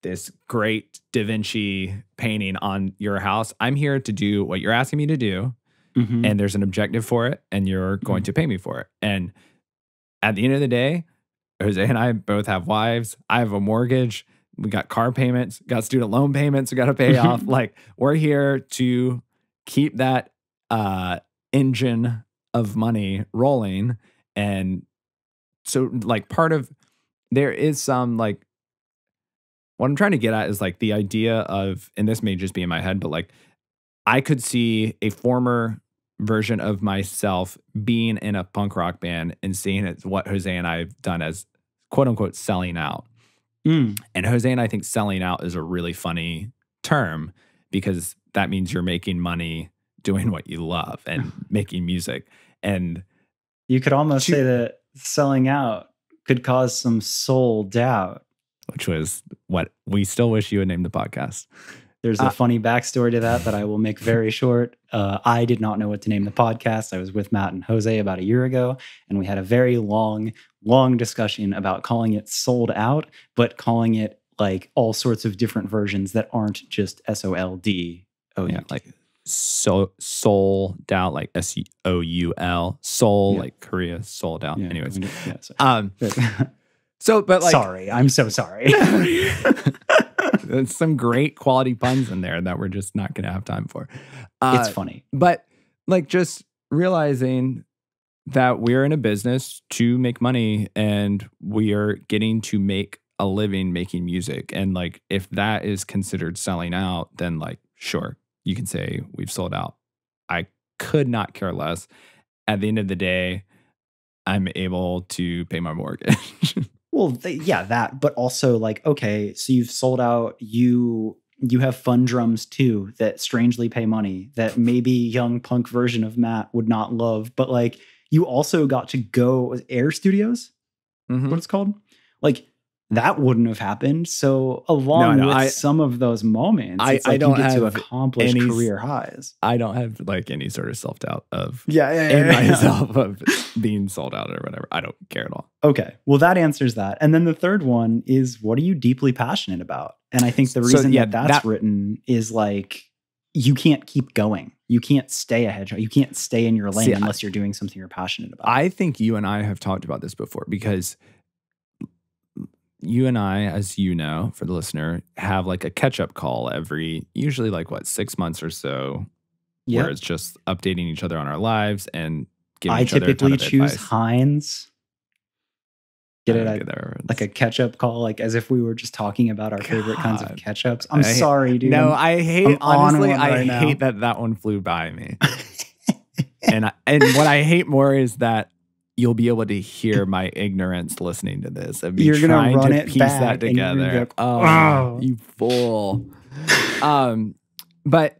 this great Da Vinci painting on your house. I'm here to do what you're asking me to do Mhm. and there's an objective for it and you're going to pay me for it. And at the end of the day, Jose and I both have wives. I have a mortgage. We got car payments, got student loan payments we got to pay off. Like we're here to keep that uh engine of money rolling and so like part of there is some like what I'm trying to get at is like the idea of, and this may just be in my head, but like I could see a former version of myself being in a punk rock band and seeing it what Jose and I have done as quote unquote selling out. Mm. And Jose and I think selling out is a really funny term because that means you're making money doing what you love and making music. And You could almost Shoot. say that selling out could cause some soul doubt. which was what we still wish you would name the podcast. There's a Uh, funny backstory to that that I will make very short. Uh, I did not know what to name the podcast. I was with Matt and Jose about a year ago, and we had a very long, long discussion about calling it sold out, but calling it like all sorts of different versions that aren't just S O L D O U. Yeah, like so soul doubt, like S O U L, soul, Yeah. like Korea, sold out. Anyways, yeah, um, so but like, sorry, I'm so sorry. there's some great quality puns in there that we're just not going to have time for. Uh, it's funny. but like just realizing that we're in a business to make money and we are getting to make a living making music and like if that is considered selling out then like sure you can say we've sold out i could not care less at the end of the day i'm able to pay my mortgage Well, th- yeah, that, but also like, okay, so you've sold out. You you have fun drums too that strangely pay money that maybe young punk version of Matt would not love, but like you also got to go Air Studios, Mhm. what it's called, like that wouldn't have happened. So along no, with I- some of those moments, I- it's I like don't get to accomplish any career highs. i don't have like any sort of self-doubt of Yeah, yeah, in myself of being sold out or whatever i don't care at all Okay. Well, that answers that. And then the third one is what are you deeply passionate about? And I think the So, reason yeah, that that's that- written is like you can't keep going. You can't stay a hedgehog. You can't stay in your lane See, I- unless you're doing something you're passionate about. I think you and I have talked about this before because you and I, as you know, for the listener, have like a catch up call every usually like what six months or so, Yep. where it's just updating each other on our lives and giving I each other a typically choose advice. Heinz. Get it? get that like a catch up call, like as if we were just talking about our favorite kinds of God. ketchups. I'm I hate- sorry, dude. no, I hate I'm on honestly. one I right now. hate that that one flew by me, and I, and what I hate more is that you'll be able to hear my ignorance listening to this. You're gonna trying run to it piece back that and you're gonna be together. oh, "Oh." you fool! um, but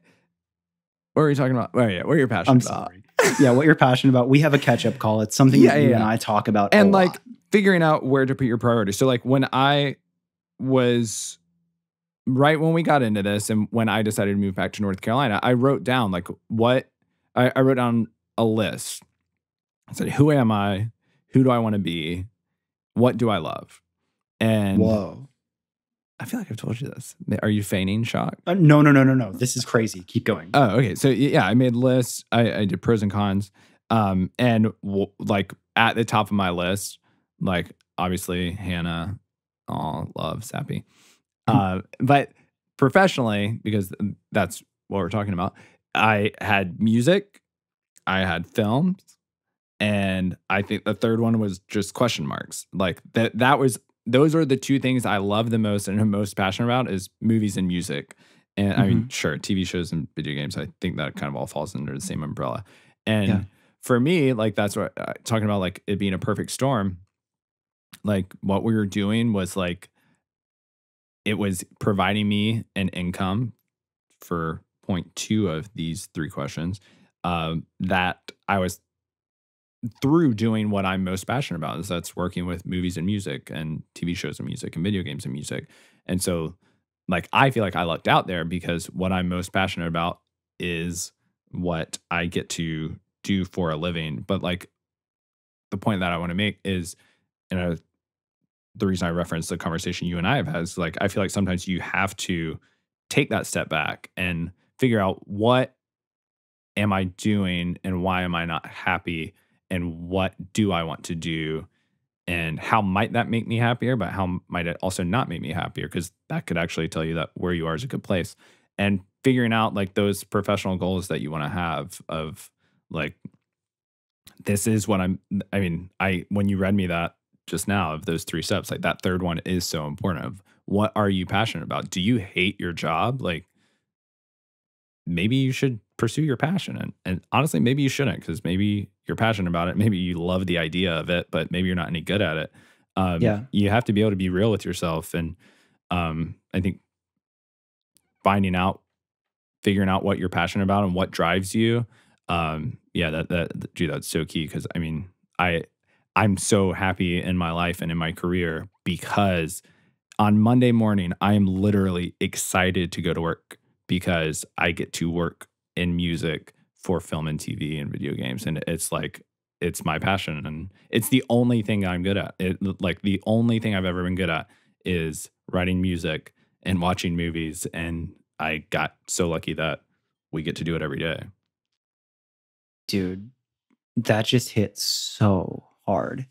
what are you talking about? Oh yeah, what are you passionate I'm about? sorry. yeah, what you're passionate about. We have a catch up call. It's something Yeah, that you yeah. and I talk about. and like lot. figuring out where to put your priorities. So like when I was right when we got into this and when I decided to move back to North Carolina, I wrote down like what I, I wrote down a list. I said, who am I? Who do I want to be? What do I love? And whoa. I feel like I've told you this. Are you feigning shock? Uh, no, no, no, no, no. This is crazy. Keep going. Oh, okay. So yeah, I made lists. I, I did pros and cons. Um, and w- like at the top of my list, like obviously Hannah, oh, love Sappy. Uh, but professionally, because that's what we're talking about, I had music, I had films, and I think the third one was just question marks. Like that that was those are the two things I love the most and am most passionate about is movies and music. And I mean, sure, TV shows and video games. I think that kind of all falls under the same umbrella. And Yeah. for me, like that's what uh, talking about, like it being a perfect storm. Like what we were doing was like it was providing me an income for point two of these three questions um, that I was through doing what I'm most passionate about is that's working with movies and music and TV shows and music and video games and music. And so like I feel like I lucked out there because what I'm most passionate about is what I get to do for a living. But like the point that I want to make is, you know, the reason I reference the conversation you and I have had is like I feel like sometimes you have to take that step back and figure out what am I doing and why am I not happy and what do I want to do? And how might that make me happier but how might it also not make me happier? Because that could actually tell you that where you are is a good place. And figuring out like those professional goals that you want to have of like this is what I'm I mean I when you read me that just now of those three steps like that third one is so important of what are you passionate about? Do you hate your job? Like maybe you should pursue your passion and, and honestly maybe you shouldn't because maybe you're passionate about it maybe you love the idea of it but maybe you're not any good at it um, Yeah. you have to be able to be real with yourself and um, i think finding out figuring out what you're passionate about and what drives you um, yeah that that gee that's so key because i mean i i'm so happy in my life and in my career because on monday morning i am literally excited to go to work because i get to work in music for film and tv and video games and it's like it's my passion and it's the only thing i'm good at it like the only thing i've ever been good at is writing music and watching movies and i got so lucky that we get to do it every day dude, that just hit so hard.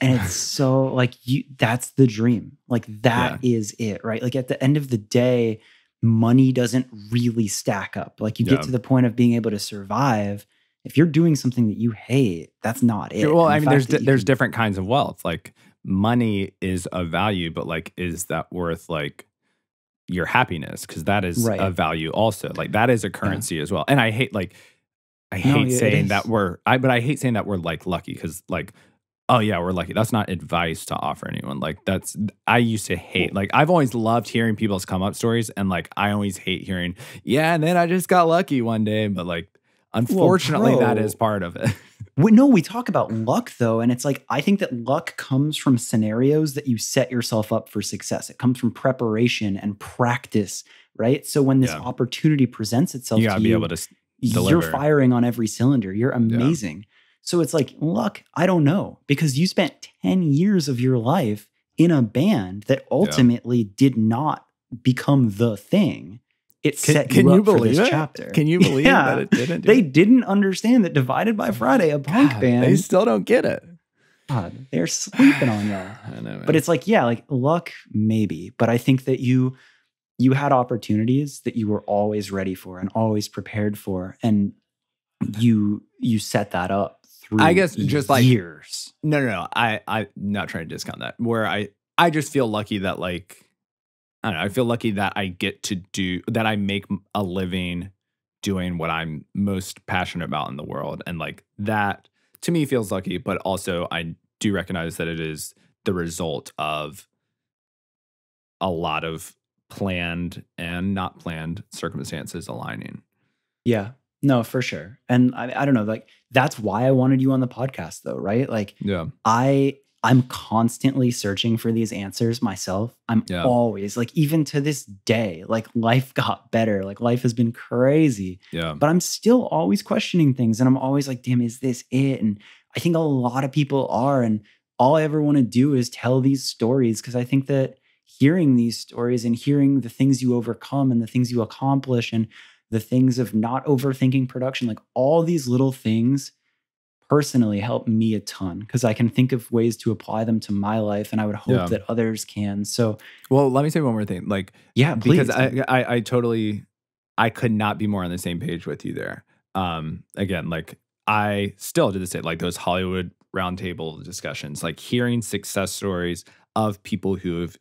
And it's so like you that's the dream. Like that is it, right? Like at the end of the day, money doesn't really stack up. Like you Yeah. get to the point of being able to survive. If you're doing something that you hate, that's not it. well And i the mean there's di- there's can- different kinds of wealth like money is a value but like is that worth like your happiness because that is Right. a value also like that is a currency as well and i hate like i hate it saying that we're i but i hate saying that we're like lucky because like oh yeah we're lucky that's not advice to offer anyone like that's i used to hate like i've always loved hearing people's come up stories and like i always hate hearing yeah and then i just got lucky one day but like unfortunately that bro. is part of it We, no, we talk about luck though, and it's like I think that luck comes from scenarios that you set yourself up for success. It comes from preparation and practice, right? So when this Yeah. opportunity presents itself you to gotta you, be able to s- you're firing on every cylinder. You're amazing. So it's like luck. I don't know because you spent ten years of your life in a band that ultimately did not become the thing. It Can, set can you, you up for believe this it? chapter. Can you believe Yeah. that it didn't? They didn't understand that Divided by Friday, a punk God, band, They still don't get it. God, they're sleeping on y'all. I know, But it's like, yeah, like luck, maybe. But I think that you you had opportunities that you were always ready for and always prepared for. And you you set that up through I guess just like- years. no, no, no. I, I'm not trying to discount that. Where I, I just feel lucky that like, I don't know. I feel lucky that I get to do that. I make a living doing what I'm most passionate about in the world, and like that to me feels lucky. But also, I do recognize that it is the result of a lot of planned and not planned circumstances aligning. Yeah. No, for sure. And I, I don't know, like that's why I wanted you on the podcast though, right? Like Yeah. I I'm constantly searching for these answers myself. I'm Yeah. always like even to this day, like life got better. Like life has been crazy, Yeah. but I'm still always questioning things and I'm always like, "Damn, is this it?" And I think a lot of people are and all I ever want to do is tell these stories because I think that hearing these stories and hearing the things you overcome and the things you accomplish and the things of not overthinking production, like all these little things personally help me a ton because I can think of ways to apply them to my life and I would hope Yeah. that others can. So, Well, let me say one more thing. Like, yeah, please. because I, I I totally I could not be more on the same page with you there. Um again, like I still to this day like those Hollywood roundtable discussions, like hearing success stories of people who have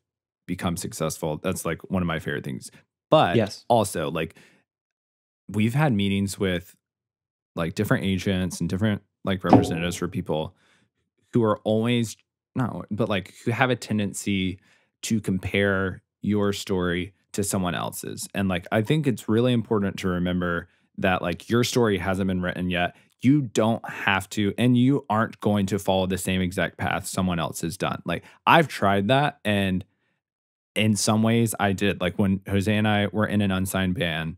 become successful. That's like one of my favorite things. But Yes. also like we've had meetings with like different agents and different like representatives for people who are always no, but like who have a tendency to compare your story to someone else's. And like I think it's really important to remember that like your story hasn't been written yet. you don't have to, and you aren't going to follow the same exact path someone else has done. Like I've tried that, and in some ways I did. Like when Jose and I were in an unsigned band,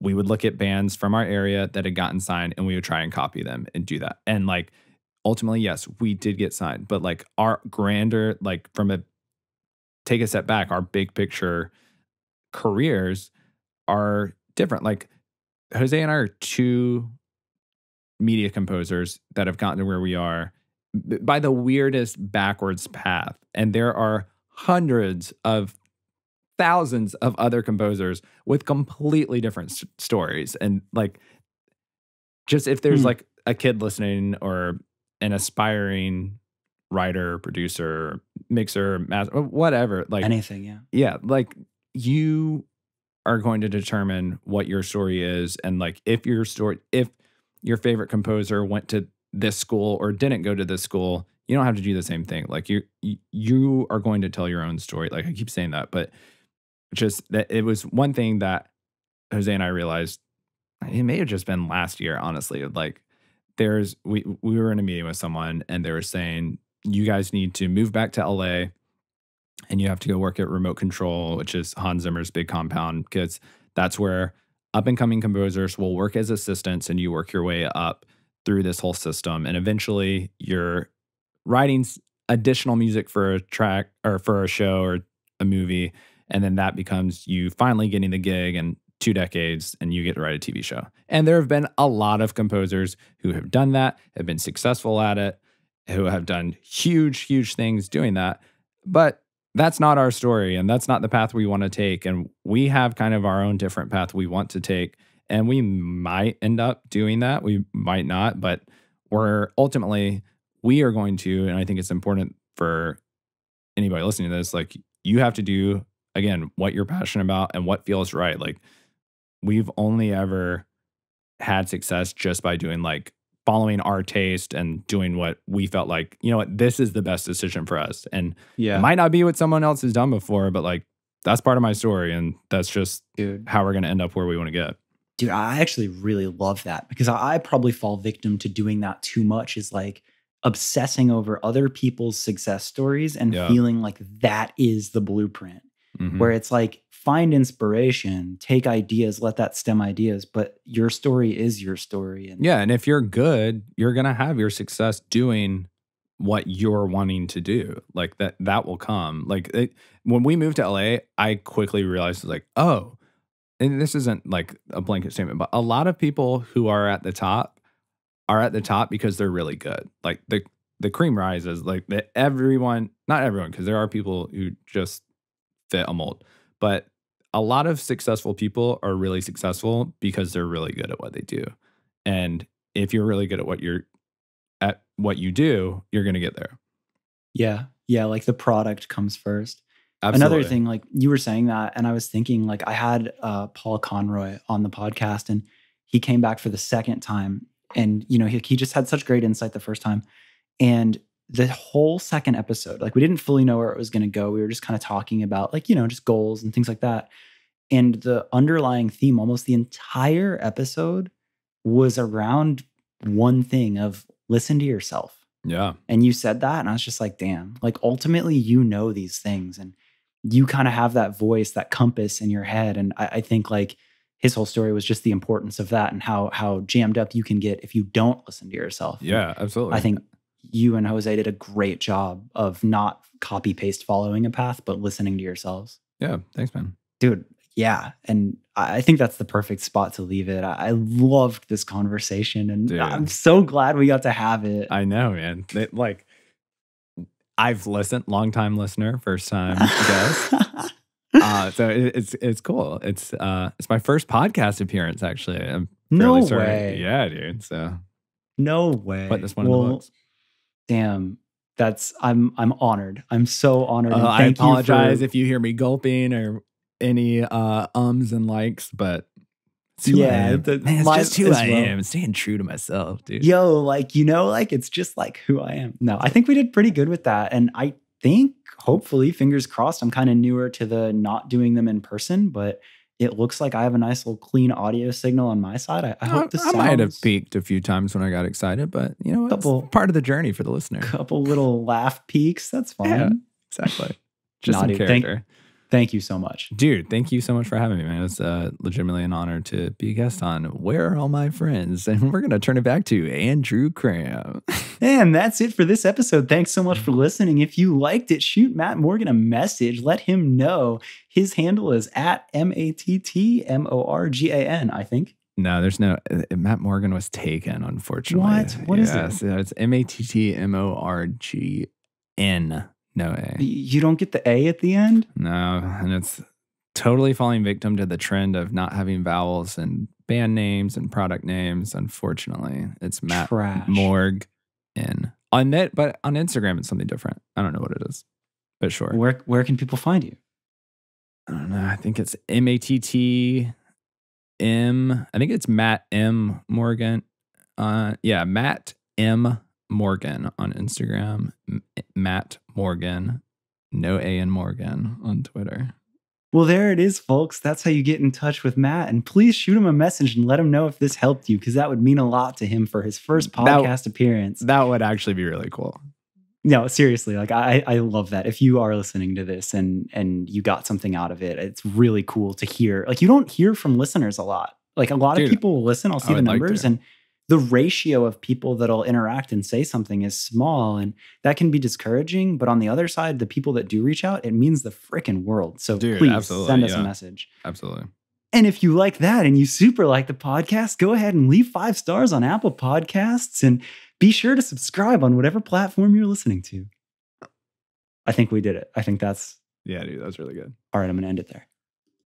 we would look at bands from our area that had gotten signed and we would try and copy them and do that. And like ultimately, yes, we did get signed, but like our grander, like from a take a step back, our big picture careers are different. Like Jose and I are two media composers that have gotten to where we are by the weirdest backwards path. And there are hundreds of thousands of other composers with completely different s- stories. And like, just if there's Hmm. like a kid listening or an aspiring writer, producer, mixer, master, whatever, like, Anything, yeah. yeah, like you are going to determine what your story is. And like, if your story, if your favorite composer went to this school or didn't go to this school, you don't have to do the same thing. Like you- you are going to tell your own story. Like I keep saying that, but just that it was one thing that Jose and I realized it may have just been last year, honestly. Like there's we we were in a meeting with someone and they were saying you guys need to move back to LA and you have to go work at Remote Control, which is Hans Zimmer's big compound, because that's where up and coming composers will work as assistants and you work your way up through this whole system. And eventually you're writing additional music for a track or for a show or a movie. And then that becomes you finally getting the gig and two decades and you get to write a TV show. And there have been a lot of composers who have done that, have been successful at it, who have done huge, huge things doing that. But that's not our story and that's not the path we want to take. And we have kind of our own different path we want to take. And we might end up doing that. We might not, but we're ultimately, we are going to, and I think it's important for anybody listening to this, like you have to do again what you're passionate about and what feels right. Like we've only ever had success just by doing like following our taste and doing what we felt like, you know what, this is the best decision for us. And Yeah. it might not be what someone else has done before, but like that's part of my story. And that's just dude. how we're going to end up where we want to get. Dude, I actually really love that because I I probably fall victim to doing that too much is like obsessing over other people's success stories and Yeah. feeling like that is the blueprint. Mhm. Where it's like find inspiration, take ideas, let that stem ideas, but your story is your story. And Yeah. And if you're good, you're going to have your success doing what you're wanting to do. Like that, that will come. Like it, when we moved to LA, I quickly realized like, oh, and this isn't like a blanket statement, but a lot of people who are at the top are at the top because they're really good. Like the, the cream rises, like that everyone, not everyone, because there are people who just fit a mold, but a lot of successful people are really successful because they're really good at what they do. And if you're really good at what you're at what you do, you're going to get there. yeah, yeah, like the product comes first. Absolutely. Another thing, like you were saying that, and I was thinking, like I had uh, Paul Conroy on the podcast, and he came back for the second time, and you know he he just had such great insight the first time, and the whole second episode, like we didn't fully know where it was going to go. We were just kind of talking about like you know just goals and things like that, and the underlying theme, almost the entire episode, was around one thing of listen to yourself. Yeah. And you said that, and I was just like, damn, like ultimately, you know these things, and you kind of have that voice, that compass in your head. And I, I think like his whole story was just the importance of that and how how jammed up you can get if you don't listen to yourself. And Yeah. Absolutely. I think you and Jose did a great job of not copy paste following a path, but listening to yourselves. Yeah. Thanks, man. Dude, yeah. And I think that's the perfect spot to leave it. I, loved this conversation and Dude. I'm so glad we got to have it. I know, man. They, like, I've listened, long time listener, first time guest. uh, so it, it's it's cool. It's uh it's my first podcast appearance actually. I'm no way. Yeah, dude. So No way. put this one in the books. Damn. That's I'm I'm honored. I'm so honored. Uh, I thank you apologize for- if you hear me gulping or any uh ums and likes, but it's Yeah, the- Man, it's mine just who I well. am. Staying true to myself, dude. yo, like you know, like it's just like who I am. No, I think we did pretty good with that. And I think hopefully, fingers crossed, I'm kind of newer to the not doing them in person, but It looks like I have a nice little clean audio signal on my side. I, I hope the I might have peaked a few times when I got excited, but you know, it's Couple- part of the journey for the listener. A couple little laugh peaks. That's fine. Yeah. Exactly. Just Nah, some dude, character. Thank you so much. Dude, thank you so much for having me, man. It's uh, legitimately an honor to be a guest on Where Are All My Friends? And we're going to turn it back to Andrew Cramb. And that's it for this episode. Thanks so much for listening. If you liked it, shoot Matt Morgan a message. Let him know. His handle is at M A T T M O R G A N, I think. no, there's no, uh, Matt Morgan was taken, unfortunately. What? What is it? yes, It's M A T T M O R G N. No A. You don't get the A at the end? No, and it's totally falling victim to the trend of not having vowels in band names and product names. Unfortunately, it's Matt Trash. Morg in on net, but on Instagram it's something different. I don't know what it is, but sure. Where, where can people find you? I don't know. I think it's M A T T M. I think it's Matt M Morgan. Uh, yeah, Matt M Morgan on Instagram. M- Matt Morgan, no A in Morgan on Twitter. Well, there it is, folks. That's how you get in touch with Matt. And please shoot him a message and let him know if this helped you, because that would mean a lot to him for his first That- podcast appearance. That would actually be really cool. no, seriously, like I, I love that. If you are listening to this and and you got something out of it, it's really cool to hear. Like you don't hear from listeners a lot. Like a lot Dude, of people will listen. I'll see the would like numbers and the ratio of people that'll interact and say something is small, and that can be discouraging. But on the other side, the people that do reach out, it means the freaking world. So Dude, please send us yeah. a message. Absolutely. And if you like that and you super like the podcast, go ahead and leave five stars on Apple Podcasts and be sure to subscribe on whatever platform you're listening to. I think we did it. I think that's Yeah, dude, that's really good. all right. I'm going to end it there.